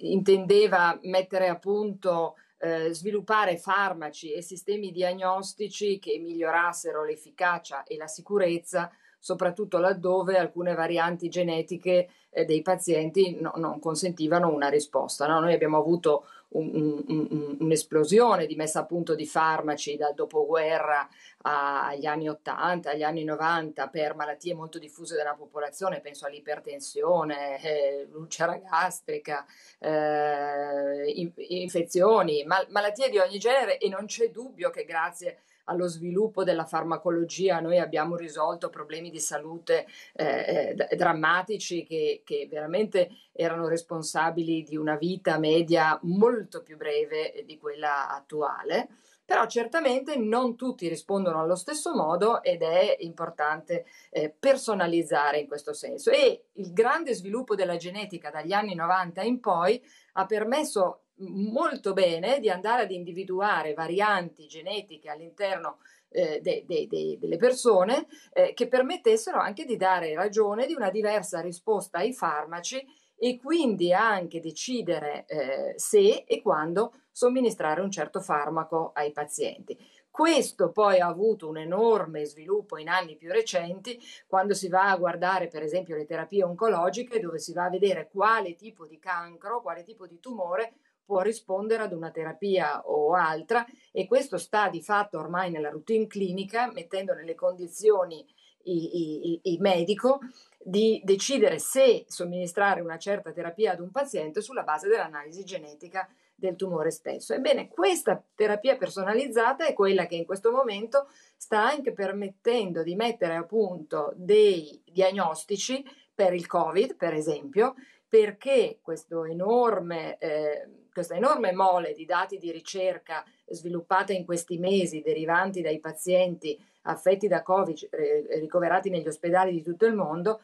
intendeva mettere a punto, eh, sviluppare farmaci e sistemi diagnostici che migliorassero l'efficacia e la sicurezza soprattutto laddove alcune varianti genetiche eh, dei pazienti no, non consentivano una risposta. No? Noi abbiamo avuto un, un, un'esplosione di messa a punto di farmaci dal dopoguerra agli anni 80, agli anni 90 per malattie molto diffuse della popolazione, penso all'ipertensione, eh, l'ulcera gastrica, eh, infezioni, mal- malattie di ogni genere e non c'è dubbio che grazie allo sviluppo della farmacologia noi abbiamo risolto problemi di salute eh, eh drammatici che, che, veramente erano responsabili di una vita media molto più breve di quella attuale. Però certamente non tutti rispondono allo stesso modo ed è importante eh, personalizzare in questo senso. E il grande sviluppo della genetica dagli anni 90 in poi ha permesso molto bene di andare ad individuare varianti genetiche all'interno eh, de, de, de, delle persone eh, che permettessero anche di dare ragione di una diversa risposta ai farmaci e quindi anche decidere eh, se e quando somministrare un certo farmaco ai pazienti. Questo poi ha avuto un enorme sviluppo in anni più recenti, quando si va a guardare per esempio le terapie oncologiche, dove si va a vedere quale tipo di cancro, quale tipo di tumore può rispondere ad una terapia o altra e questo sta di fatto ormai nella routine clinica mettendo nelle condizioni il, medico di decidere se somministrare una certa terapia ad un paziente sulla base dell'analisi genetica del tumore stesso. Ebbene, questa terapia personalizzata è quella che in questo momento sta anche permettendo di mettere a punto dei diagnostici per il Covid, per esempio, perché enorme, eh, questa enorme mole di dati di ricerca sviluppata in questi mesi derivanti dai pazienti affetti da Covid eh, ricoverati negli ospedali di tutto il mondo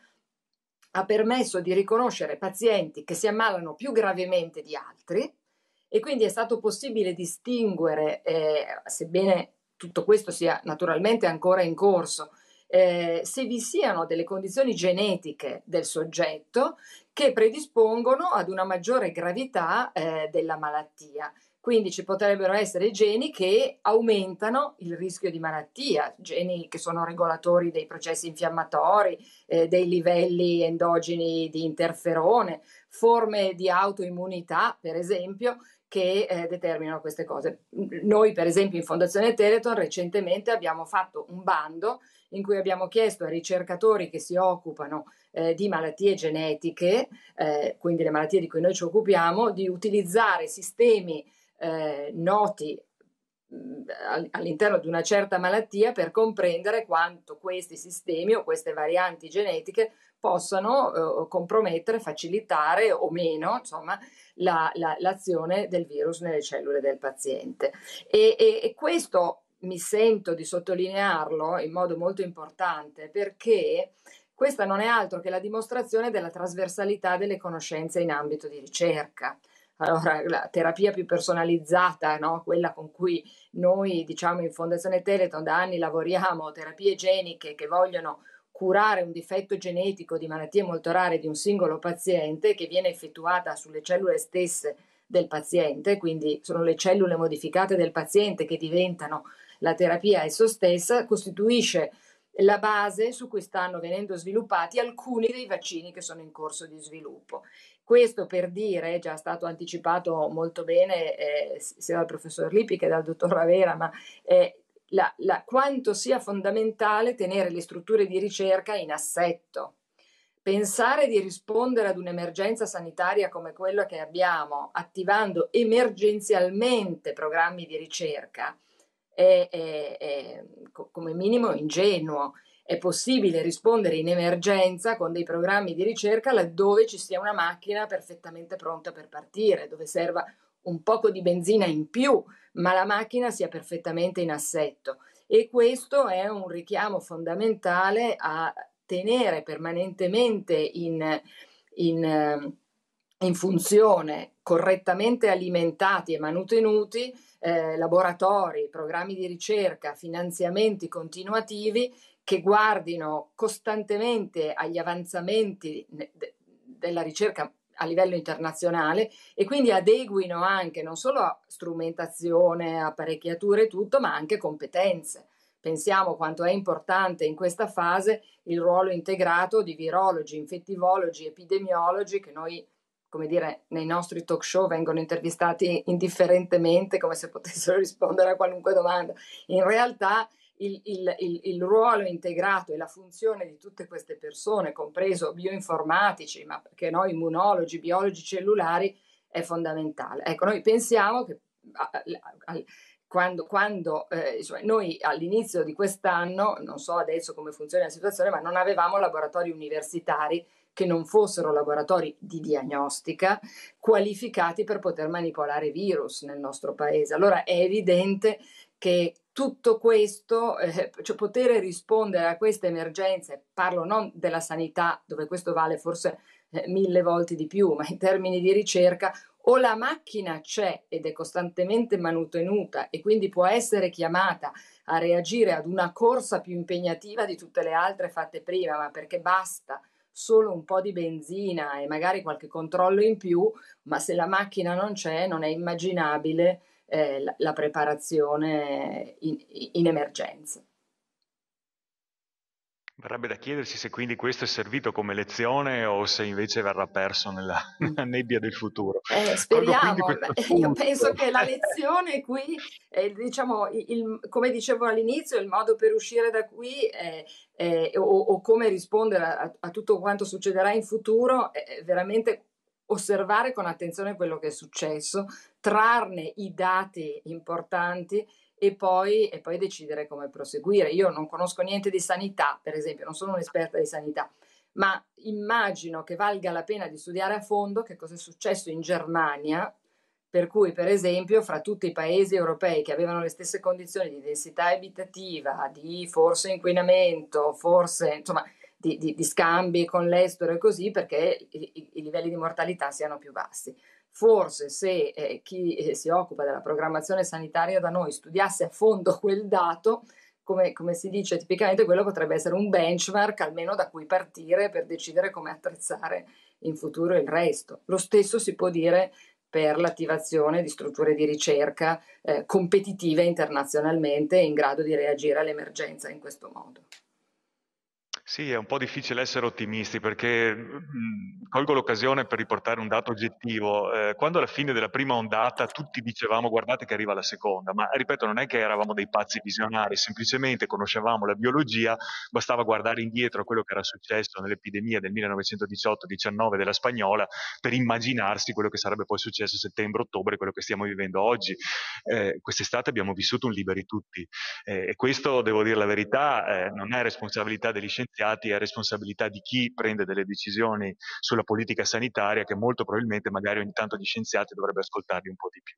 ha permesso di riconoscere pazienti che si ammalano più gravemente di altri e quindi è stato possibile distinguere, eh, sebbene tutto questo sia naturalmente ancora in corso, eh, se vi siano delle condizioni genetiche del soggetto che predispongono ad una maggiore gravità eh, della malattia. Quindi ci potrebbero essere geni che aumentano il rischio di malattia, geni che sono regolatori dei processi infiammatori, eh, dei livelli endogeni di interferone, forme di autoimmunità, per esempio, che eh, determinano queste cose. Noi, per esempio, in Fondazione Teleton recentemente abbiamo fatto un bando in cui abbiamo chiesto a ricercatori che si occupano eh, di malattie genetiche, eh, quindi le malattie di cui noi ci occupiamo, di utilizzare sistemi eh, noti all'interno di una certa malattia per comprendere quanto questi sistemi o queste varianti genetiche possano eh, compromettere, facilitare o meno insomma, la, la, l'azione del virus nelle cellule del paziente. E, e, e questo mi sento di sottolinearlo in modo molto importante perché questa non è altro che la dimostrazione della trasversalità delle conoscenze in ambito di ricerca. Allora, la terapia più personalizzata, no? quella con cui noi, diciamo, in Fondazione Teleton da anni lavoriamo, terapie geniche che vogliono curare un difetto genetico di malattie molto rare di un singolo paziente che viene effettuata sulle cellule stesse del paziente, quindi sono le cellule modificate del paziente che diventano la terapia esso stessa costituisce la base su cui stanno venendo sviluppati alcuni dei vaccini che sono in corso di sviluppo. Questo per dire, è già stato anticipato molto bene eh, sia dal professor Lippi che dal dottor Ravera, ma eh, la, la, quanto sia fondamentale tenere le strutture di ricerca in assetto. Pensare di rispondere ad un'emergenza sanitaria come quella che abbiamo, attivando emergenzialmente programmi di ricerca, è, è, è come minimo ingenuo. È possibile rispondere in emergenza con dei programmi di ricerca laddove ci sia una macchina perfettamente pronta per partire, dove serva un poco di benzina in più, ma la macchina sia perfettamente in assetto. E questo è un richiamo fondamentale a tenere permanentemente in, in, in funzione, correttamente alimentati e manutenuti, eh, laboratori, programmi di ricerca, finanziamenti continuativi che guardino costantemente agli avanzamenti della ricerca a livello internazionale e quindi adeguino anche non solo a strumentazione, apparecchiature e tutto, ma anche competenze. Pensiamo quanto è importante in questa fase il ruolo integrato di virologi, infettivologi, epidemiologi che noi, come dire, nei nostri talk show vengono intervistati indifferentemente come se potessero rispondere a qualunque domanda. In realtà il, il, il, il, ruolo integrato e la funzione di tutte queste persone, compreso bioinformatici, ma che no, immunologi, biologi cellulari, è fondamentale. Ecco, noi pensiamo che quando, quando eh, cioè noi all'inizio di quest'anno, non so adesso come funziona la situazione, ma non avevamo laboratori universitari che non fossero laboratori di diagnostica qualificati per poter manipolare virus nel nostro paese. Allora è evidente che tutto questo, eh, cioè poter rispondere a queste emergenze, parlo non della sanità, dove questo vale forse eh, mille volte di più, ma in termini di ricerca, o la macchina c'è ed è costantemente manutenuta e quindi può essere chiamata a reagire ad una corsa più impegnativa di tutte le altre fatte prima, ma perché basta solo un po' di benzina e magari qualche controllo in più, ma se la macchina non c'è non è immaginabile eh, la, la, preparazione in, in emergenza. Verrebbe da chiedersi se quindi questo è servito come lezione o se invece verrà perso nella, nella (laughs) nebbia del futuro. Eh, speriamo, (laughs) io penso che la lezione qui, eh, diciamo, il, come dicevo all'inizio, il modo per uscire da qui è, è, o, o, come rispondere a, a, tutto quanto succederà in futuro è veramente osservare con attenzione quello che è successo, trarne i dati importanti e poi, e poi decidere come proseguire. Io non conosco niente di sanità, per esempio, non sono un'esperta di sanità, ma immagino che valga la pena di studiare a fondo che cosa è successo in Germania, per cui per esempio fra tutti i paesi europei che avevano le stesse condizioni di densità abitativa, di forse inquinamento, forse insomma di, di, di scambi con l'estero e così perché i, i, livelli di mortalità siano più bassi. Forse se eh, chi eh, si occupa della programmazione sanitaria da noi studiasse a fondo (laughs) quel dato, come, come, si dice tipicamente, quello potrebbe essere un benchmark almeno da cui partire per decidere come attrezzare in futuro il resto. Lo stesso si può dire per l'attivazione di strutture di ricerca eh, competitive internazionalmente in grado di reagire all'emergenza in questo modo. Sì, è un po' difficile essere ottimisti perché mh, colgo l'occasione per riportare un dato oggettivo. Eh, quando alla fine della prima ondata tutti dicevamo guardate che arriva la seconda, ma ripeto non è che eravamo dei pazzi visionari, semplicemente conoscevamo la biologia, bastava guardare indietro a quello che era successo nell'epidemia del 1918-19 della spagnola per immaginarsi quello che sarebbe poi successo a settembre-ottobre, quello che stiamo vivendo oggi. Eh, quest'estate abbiamo vissuto un liberi tutti eh, e questo, devo dire la verità, eh, non è responsabilità degli scienziati, scienziati è responsabilità di chi prende delle decisioni sulla politica sanitaria che molto probabilmente magari ogni tanto gli scienziati dovrebbe ascoltarli un po' di più.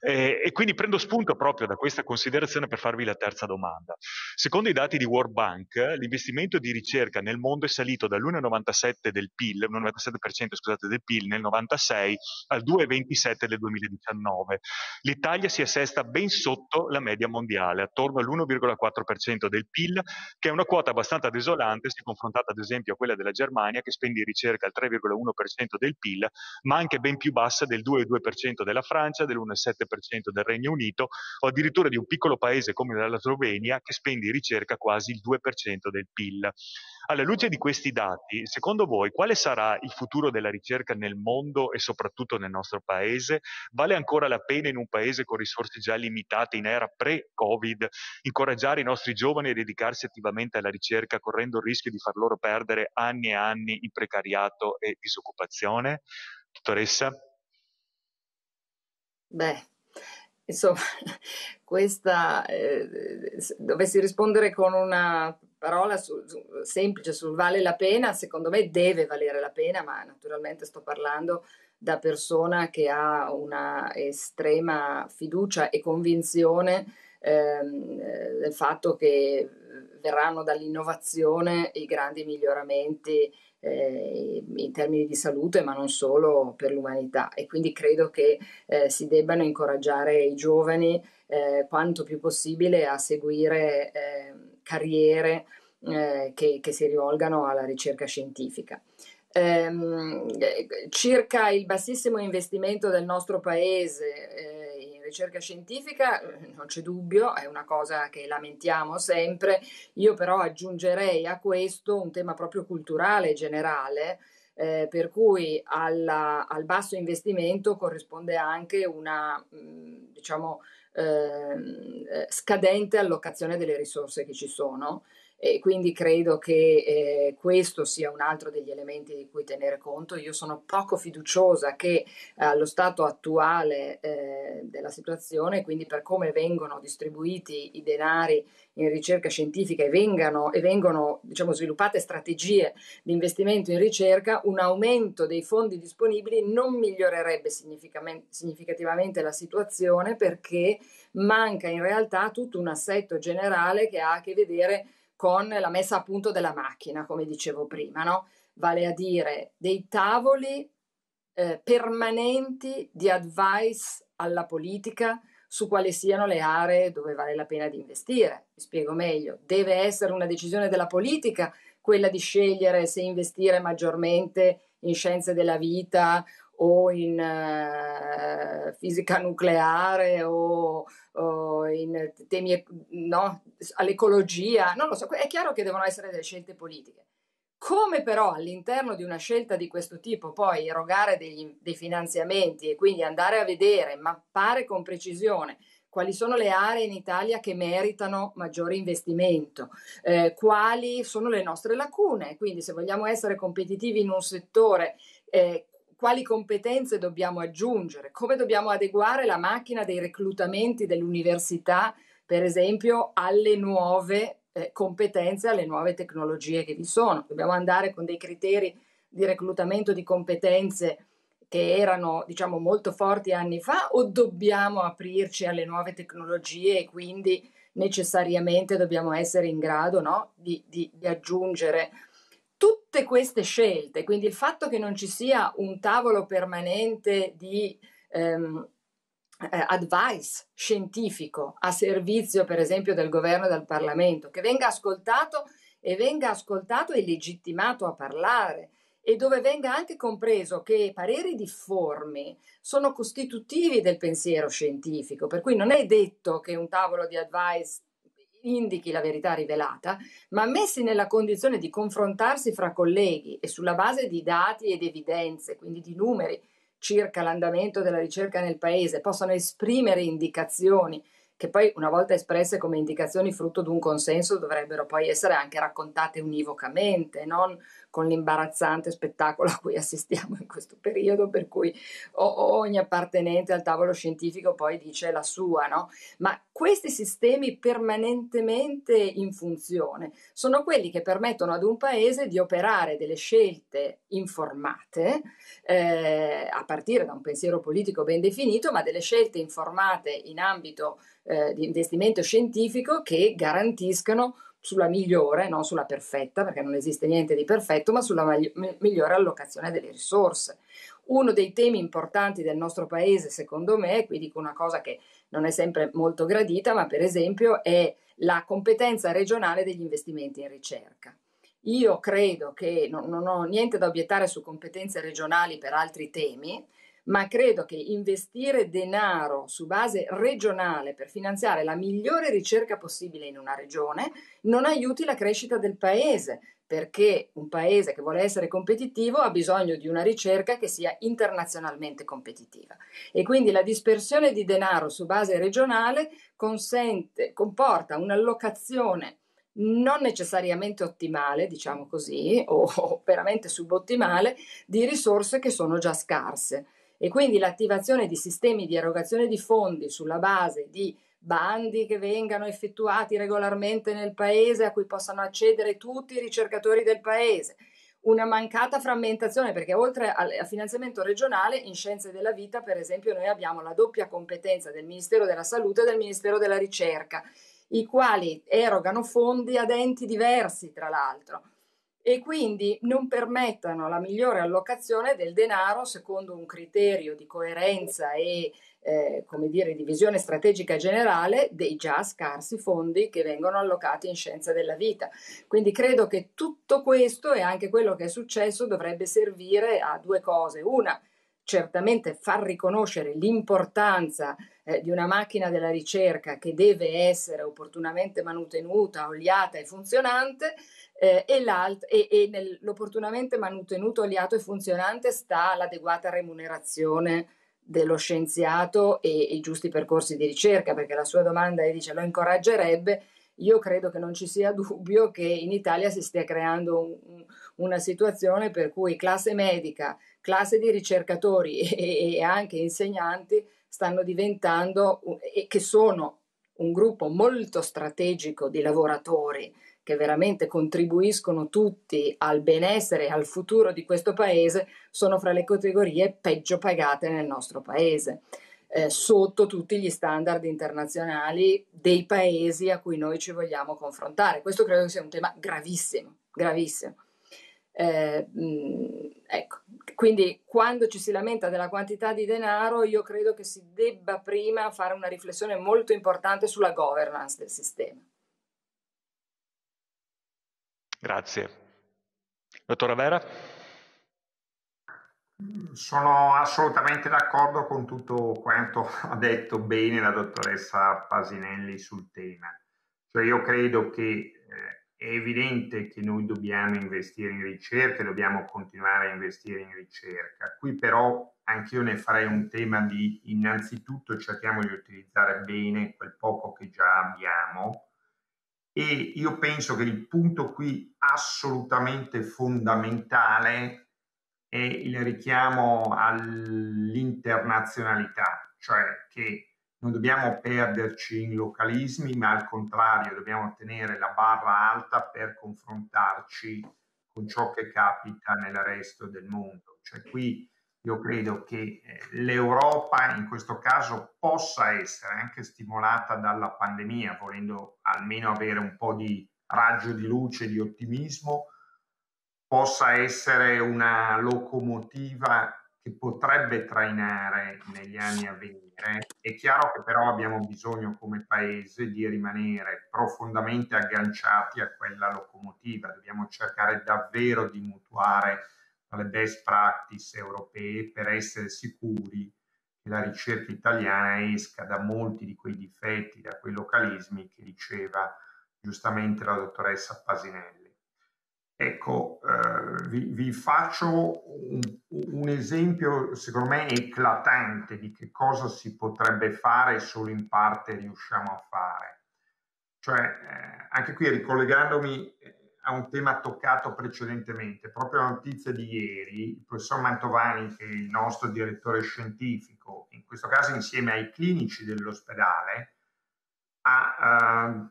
Eh, e quindi prendo spunto proprio da questa considerazione per farvi la terza domanda. Secondo i dati di World Bank, l'investimento di ricerca nel mondo è salito dall'1,97 del PIL, 1,97% scusate, del PIL nel 96 al 2,27 del 2019. L'Italia si assesta ben sotto la media mondiale, attorno all'1,4% del PIL, che è una quota abbastanza desolante se confrontata ad esempio a quella della Germania che spende in ricerca il 3,1% del PIL, ma anche ben più bassa del 2,2% della Francia, dell'1,7% del Regno Unito o addirittura di un piccolo paese come la Slovenia che spende in ricerca quasi il 2% del PIL. Alla luce di questi dati, secondo voi quale sarà il futuro della ricerca nel mondo e soprattutto nel nostro paese? Vale ancora la pena in un paese con risorse già limitate in era pre-Covid incoraggiare i nostri giovani a dedicarsi attivamente alla ricerca correndo il rischio di far loro perdere anni e anni in precariato e disoccupazione? Dottoressa? Beh, insomma, (laughs) questa, eh, dovessi rispondere con una parola su, su, semplice sul vale la pena, secondo me deve valere la pena, ma naturalmente sto parlando da persona che ha una estrema fiducia e convinzione ehm, del fatto che verranno dall'innovazione i grandi miglioramenti eh, in termini di salute, ma non solo per l'umanità. E quindi credo che eh, si debbano incoraggiare i giovani eh, quanto più possibile a seguire ehm, carriere eh, che, che, si rivolgano alla ricerca scientifica. Ehm, circa il bassissimo investimento del nostro paese eh, in ricerca scientifica, eh, non c'è dubbio, è una cosa che lamentiamo sempre. Io però aggiungerei a questo un tema proprio culturale generale, eh, per cui alla, al basso investimento corrisponde anche una, mh, diciamo, eh, scadente allocazione delle risorse che ci sono e quindi credo che eh, questo sia un altro degli elementi di cui tenere conto. Io sono poco fiduciosa che eh, allo stato attuale eh, della situazione, quindi per come vengono distribuiti i denari in ricerca scientifica e vengano, e vengono diciamo, sviluppate strategie di investimento in ricerca, un aumento dei fondi disponibili non migliorerebbe significativamente la situazione perché manca in realtà tutto un assetto generale che ha a che vedere con la messa a punto della macchina, come dicevo prima, no? vale a dire dei tavoli eh, permanenti di advice alla politica su quali siano le aree dove vale la pena di investire. Mi spiego meglio, deve essere una decisione della politica quella di scegliere se investire maggiormente in scienze della vita o in uh, fisica nucleare o, o in temi no, all'ecologia, non lo so, è chiaro che devono essere delle scelte politiche. Come però all'interno di una scelta di questo tipo poi erogare degli, dei finanziamenti e quindi andare a vedere, mappare con precisione quali sono le aree in Italia che meritano maggiore investimento, eh, quali sono le nostre lacune, quindi se vogliamo essere competitivi in un settore, eh, quali competenze dobbiamo aggiungere, come dobbiamo adeguare la macchina dei reclutamenti dell'università, per esempio, alle nuove eh, competenze, alle nuove tecnologie che vi sono. Dobbiamo andare con dei criteri di reclutamento di competenze che erano diciamo molto forti anni fa o dobbiamo aprirci alle nuove tecnologie e quindi necessariamente dobbiamo essere in grado no, di, di, di aggiungere tutte queste scelte, quindi il fatto che non ci sia un tavolo permanente di ehm, eh, advice scientifico a servizio, per esempio, del governo e del Parlamento, che venga ascoltato e venga ascoltato e legittimato a parlare e dove venga anche compreso che pareri difformi sono costitutivi del pensiero scientifico, per cui non è detto che un tavolo di advice indichi la verità rivelata, ma messi nella condizione di confrontarsi fra colleghi e sulla base di dati ed evidenze, quindi di numeri circa l'andamento della ricerca nel paese, possano esprimere indicazioni che poi una volta espresse come indicazioni frutto di un consenso dovrebbero poi essere anche raccontate univocamente, non con l'imbarazzante spettacolo a cui assistiamo in questo periodo, per cui ogni appartenente al tavolo scientifico poi dice la sua, no? Ma questi sistemi permanentemente in funzione sono quelli che permettono ad un paese di operare delle scelte informate, eh, a partire da un pensiero politico ben definito, ma delle scelte informate in ambito eh, di investimento scientifico che garantiscano sulla migliore, non sulla perfetta, perché non esiste niente di perfetto, ma sulla migliore allocazione delle risorse. Uno dei temi importanti del nostro paese, secondo me, qui dico una cosa che non è sempre molto gradita, ma per esempio è la competenza regionale degli investimenti in ricerca. Io credo che non, non ho niente da obiettare su competenze regionali per altri temi, ma credo che investire denaro su base regionale per finanziare la migliore ricerca possibile in una regione non aiuti la crescita del paese, perché un paese che vuole essere competitivo ha bisogno di una ricerca che sia internazionalmente competitiva. E quindi la dispersione di denaro su base regionale consente, comporta un'allocazione non necessariamente ottimale, diciamo così, o veramente subottimale, di risorse che sono già scarse. E quindi l'attivazione di sistemi di erogazione di fondi sulla base di bandi che vengano effettuati regolarmente nel paese a cui possano accedere tutti i ricercatori del paese. Una mancata frammentazione, perché oltre al finanziamento regionale, in scienze della vita, per esempio, noi abbiamo la doppia competenza del Ministero della Salute e del Ministero della Ricerca, i quali erogano fondi ad enti diversi, tra l'altro e quindi non permettano la migliore allocazione del denaro secondo un criterio di coerenza e eh, come dire, di visione strategica generale dei già scarsi fondi che vengono allocati in scienza della vita. Quindi credo che tutto questo e anche quello che è successo dovrebbe servire a due cose. Una, certamente far riconoscere l'importanza eh, di una macchina della ricerca che deve essere opportunamente manutenuta, oliata e funzionante, eh, e, e, e nell'opportunamente manutenuto, oliato e funzionante sta l'adeguata remunerazione dello scienziato e, i giusti percorsi di ricerca, perché la sua domanda è, dice, lo incoraggerebbe. Io credo che non ci sia dubbio che in Italia si stia creando un, una situazione per cui classe medica, classe di ricercatori e, e anche insegnanti stanno diventando e che sono un gruppo molto strategico di lavoratori che veramente contribuiscono tutti al benessere e al futuro di questo paese, sono fra le categorie peggio pagate nel nostro paese, eh, sotto tutti gli standard internazionali dei paesi a cui noi ci vogliamo confrontare. Questo credo sia un tema gravissimo, gravissimo. Eh, mh, ecco, quindi quando ci si lamenta della quantità di denaro, io credo che si debba prima fare una riflessione molto importante sulla governance del sistema. Grazie. Dottora Vera? Sono assolutamente d'accordo con tutto quanto ha detto bene la dottoressa Pasinelli sul tema. Cioè io credo che eh, è evidente che noi dobbiamo investire in ricerca, dobbiamo continuare a investire in ricerca. Qui però anch'io ne farei un tema di innanzitutto cerchiamo di utilizzare bene quel poco che già abbiamo e io penso che il punto qui assolutamente fondamentale è il richiamo all'internazionalità, cioè che non dobbiamo perderci in localismi, ma al contrario dobbiamo tenere la barra alta per confrontarci con ciò che capita nel resto del mondo. Cioè qui io credo che eh, l'Europa in questo caso possa essere anche stimolata dalla pandemia, volendo almeno avere un po' di raggio di luce, di ottimismo, possa essere una locomotiva che potrebbe trainare negli anni a venire. È chiaro che però abbiamo bisogno come paese di rimanere profondamente agganciati a quella locomotiva, dobbiamo cercare davvero di mutuare alle best practice europee per essere sicuri che la ricerca italiana esca da molti di quei difetti, da quei localismi che diceva giustamente la dottoressa Pasinelli. Ecco, eh, vi, vi, faccio un, un, esempio, secondo me, eclatante di che cosa si potrebbe fare e solo in parte riusciamo a fare. Cioè, eh, anche qui ricollegandomi a un tema toccato precedentemente. Proprio la notizia di ieri, il professor Mantovani, che è il nostro direttore scientifico, in questo caso insieme ai clinici dell'ospedale, ha, uh,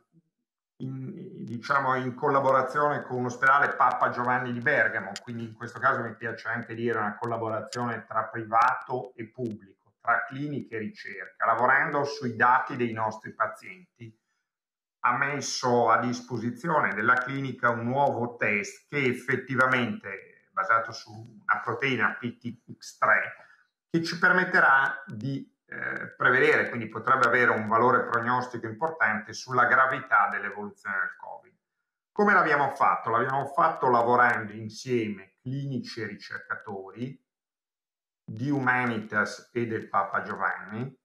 in, diciamo, in collaborazione con l'ospedale Papa Giovanni di Bergamo, quindi in questo caso mi piace anche dire una collaborazione tra privato e pubblico, tra cliniche e ricerca, lavorando sui dati dei nostri pazienti ha messo a disposizione della clinica un nuovo test che effettivamente, basato su una proteina PTX3, che ci permetterà di eh, prevedere, quindi potrebbe avere un valore prognostico importante sulla gravità dell'evoluzione del Covid. Come l'abbiamo fatto? L'abbiamo fatto lavorando insieme clinici e ricercatori di Humanitas e del Papa Giovanni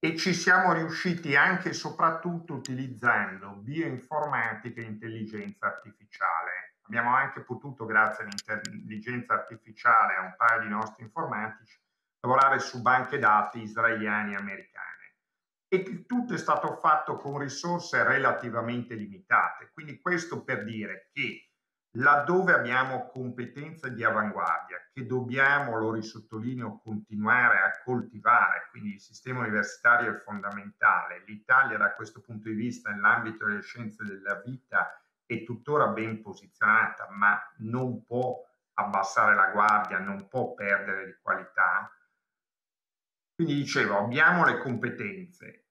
e ci siamo riusciti anche e soprattutto utilizzando bioinformatica e intelligenza artificiale. Abbiamo anche potuto, grazie all'intelligenza artificiale a un paio di nostri informatici, lavorare su banche dati israeliane e americane. E tutto è stato fatto con risorse relativamente limitate. Quindi questo per dire che laddove abbiamo competenze di avanguardia che dobbiamo, lo risottolineo, continuare a coltivare, quindi il sistema universitario è fondamentale. L'Italia da questo punto di vista nell'ambito delle scienze della vita è tuttora ben posizionata, ma non può abbassare la guardia, non può perdere di qualità. Quindi dicevo, abbiamo le competenze,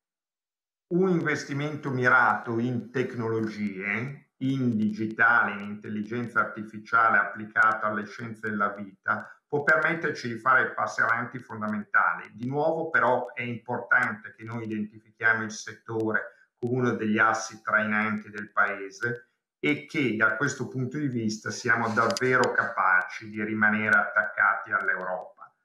un investimento mirato in tecnologie, in digitale, in intelligenza artificiale applicata alle scienze della vita, può permetterci di fare passi avanti fondamentali. Di nuovo però è importante che noi identifichiamo il settore come uno degli assi trainanti del paese e che da questo punto di vista siamo davvero capaci di rimanere attaccati all'Europa.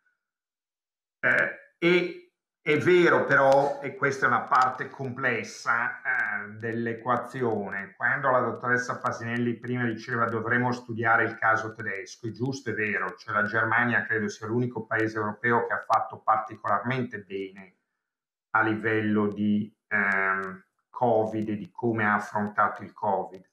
Eh, e è vero però, e questa è una parte complessa eh, dell'equazione, quando la dottoressa Pasinelli prima diceva dovremmo studiare il caso tedesco, è giusto, è vero, cioè la Germania credo sia l'unico paese europeo che ha fatto particolarmente bene a livello di eh, Covid e di come ha affrontato il Covid.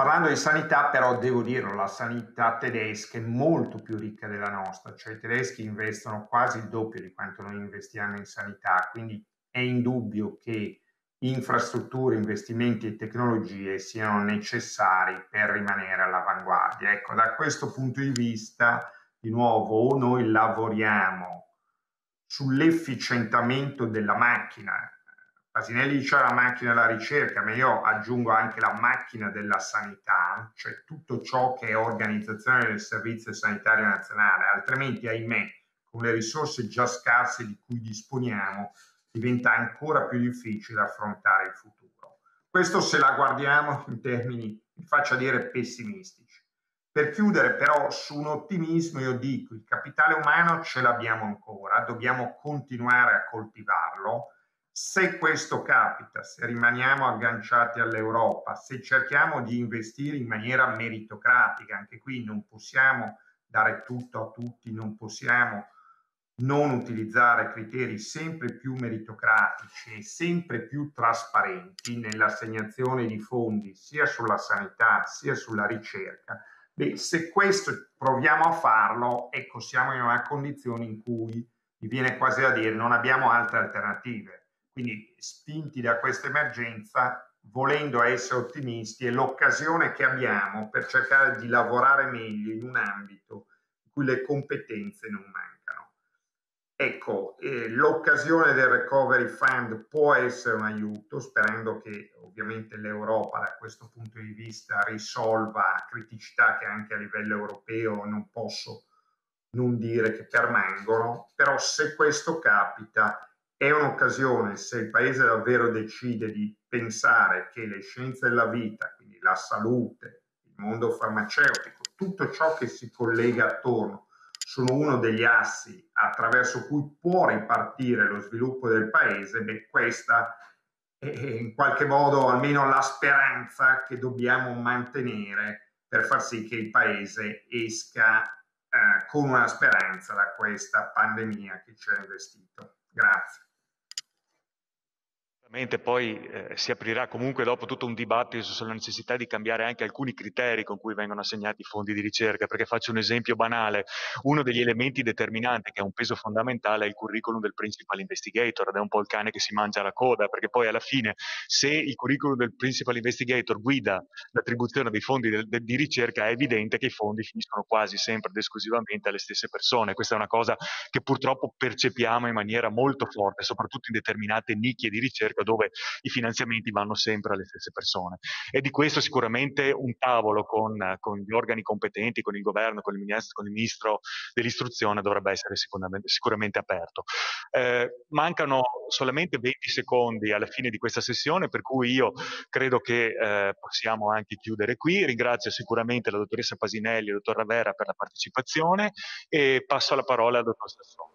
Parlando di sanità, però, devo dirlo, la sanità tedesca è molto più ricca della nostra, cioè i tedeschi investono quasi il doppio di quanto noi investiamo in sanità, quindi è indubbio che infrastrutture, investimenti e tecnologie siano necessari per rimanere all'avanguardia. Ecco, da questo punto di vista, di nuovo, o noi lavoriamo sull'efficientamento della macchina, Pasinelli diceva la macchina della ricerca, ma io aggiungo anche la macchina della sanità, cioè tutto ciò che è organizzazione del Servizio Sanitario Nazionale, altrimenti, ahimè, con le risorse già scarse di cui disponiamo, diventa ancora più difficile affrontare il futuro. Questo se la guardiamo in termini, mi faccia dire, pessimistici. Per chiudere però su un ottimismo, io dico, il capitale umano ce l'abbiamo ancora, dobbiamo continuare a coltivarlo, se questo capita, se rimaniamo agganciati all'Europa, se cerchiamo di investire in maniera meritocratica, anche qui non possiamo dare tutto a tutti, non possiamo non utilizzare criteri sempre più meritocratici e sempre più trasparenti nell'assegnazione di fondi sia sulla sanità sia sulla ricerca, beh, se questo proviamo a farlo, ecco, siamo in una condizione in cui mi viene quasi da dire non abbiamo altre alternative quindi spinti da questa emergenza, volendo essere ottimisti, è l'occasione che abbiamo per cercare di lavorare meglio in un ambito in cui le competenze non mancano. Ecco, eh, l'occasione del Recovery Fund può essere un aiuto, sperando che ovviamente l'Europa da questo punto di vista risolva criticità che anche a livello europeo non posso non dire che permangono, però se questo capita è un'occasione, se il Paese davvero decide di pensare che le scienze della vita, quindi la salute, il mondo farmaceutico, tutto ciò che si collega attorno, sono uno degli assi attraverso cui può ripartire lo sviluppo del Paese, beh, questa è in qualche modo almeno la speranza che dobbiamo mantenere per far sì che il Paese esca eh, con una speranza da questa pandemia che ci ha investito. Grazie poi eh, si aprirà comunque dopo tutto un dibattito sulla necessità di cambiare anche alcuni criteri con cui vengono assegnati i fondi di ricerca, perché faccio un esempio banale, uno degli elementi determinanti che ha un peso fondamentale è il curriculum del principal investigator ed è un po' il cane che si mangia la coda, perché poi alla fine se il curriculum del principal investigator guida l'attribuzione dei fondi de- de- di ricerca è evidente che i fondi finiscono quasi sempre ed esclusivamente alle stesse persone, questa è una cosa che purtroppo percepiamo in maniera molto forte, soprattutto in determinate nicchie di ricerca pubblica dove i finanziamenti vanno sempre alle stesse persone. E di questo sicuramente un tavolo con, con gli organi competenti, con il governo, con il ministro, con il ministro dell'istruzione dovrebbe essere sicuramente, sicuramente aperto. Eh, mancano solamente 20 secondi alla fine di questa sessione, per cui io credo che eh, possiamo anche chiudere qui. Ringrazio sicuramente la dottoressa Pasinelli e il dottor Ravera per la partecipazione e passo la parola al dottor Sassone.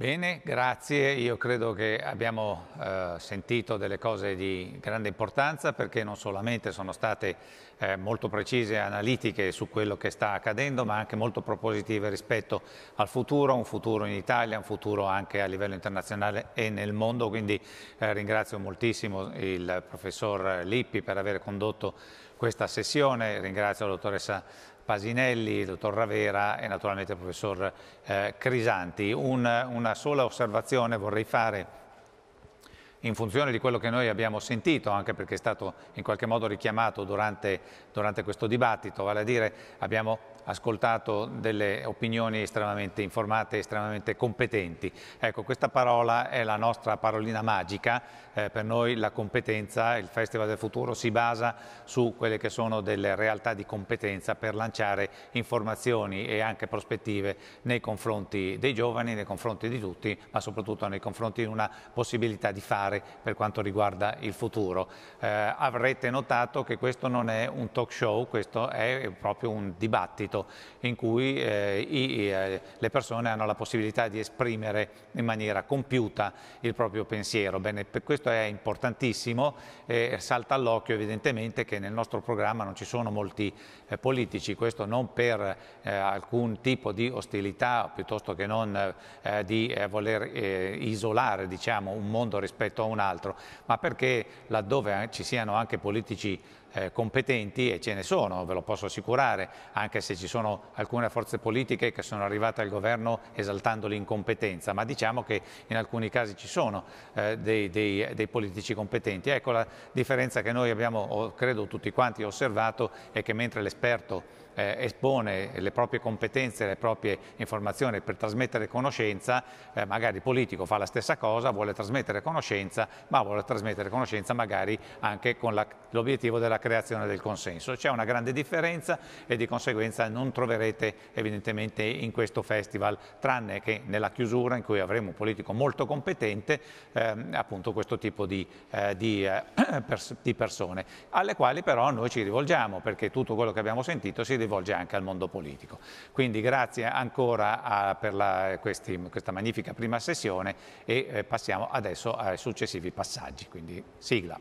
Bene, grazie. Io credo che abbiamo eh, sentito delle cose di grande importanza perché non solamente sono state eh, molto precise e analitiche su quello che sta accadendo, ma anche molto propositive rispetto al futuro, un futuro in Italia, un futuro anche a livello internazionale e nel mondo. Quindi eh, ringrazio moltissimo il professor Lippi per aver condotto questa sessione, ringrazio la dottoressa Pasinelli, il dottor Ravera e naturalmente il professor eh, Crisanti. Un, una sola osservazione vorrei fare in funzione di quello che noi abbiamo sentito, anche perché è stato in qualche modo richiamato durante, durante questo dibattito, vale a dire abbiamo ascoltato delle opinioni estremamente informate, estremamente competenti. Ecco, questa parola è la nostra parolina magica, eh, per noi la competenza, il Festival del Futuro si basa su quelle che sono delle realtà di competenza per lanciare informazioni e anche prospettive nei confronti dei giovani, nei confronti di tutti, ma soprattutto nei confronti di una possibilità di fare per quanto riguarda il futuro. Eh, avrete notato che questo non è un talk show, questo è proprio un dibattito Stato in cui eh, i, eh, le persone hanno la possibilità di esprimere in maniera compiuta il proprio pensiero. Bene, questo è importantissimo e salta all'occhio evidentemente che nel nostro programma non ci sono molti eh, politici, questo non per alcun tipo di ostilità piuttosto che non di voler isolare diciamo, un mondo rispetto a un altro, ma perché laddove ci siano anche politici eh, competenti e ce ne sono, ve lo posso assicurare, anche se ci sono alcune forze politiche che sono arrivate al governo esaltando l'incompetenza, ma diciamo che in alcuni casi ci sono eh, dei, dei, dei, politici competenti. Ecco la differenza che noi abbiamo, credo tutti quanti, osservato è che mentre l'esperto eh, espone le proprie competenze, le proprie informazioni per trasmettere conoscenza, eh, magari il politico fa la stessa cosa, vuole trasmettere conoscenza, ma vuole trasmettere conoscenza magari anche con l'obiettivo della creazione del consenso. C'è una grande differenza e di conseguenza non troverete evidentemente in questo festival, tranne che nella chiusura in cui avremo un politico molto competente, ehm, appunto questo tipo di, eh, di, eh, (clears throat) pers di persone, alle quali però noi ci rivolgiamo perché tutto quello che abbiamo sentito si rivolge anche al mondo politico. Quindi grazie ancora a, per la, questi, questa magnifica prima sessione e eh, passiamo adesso ai successivi passaggi, quindi sigla.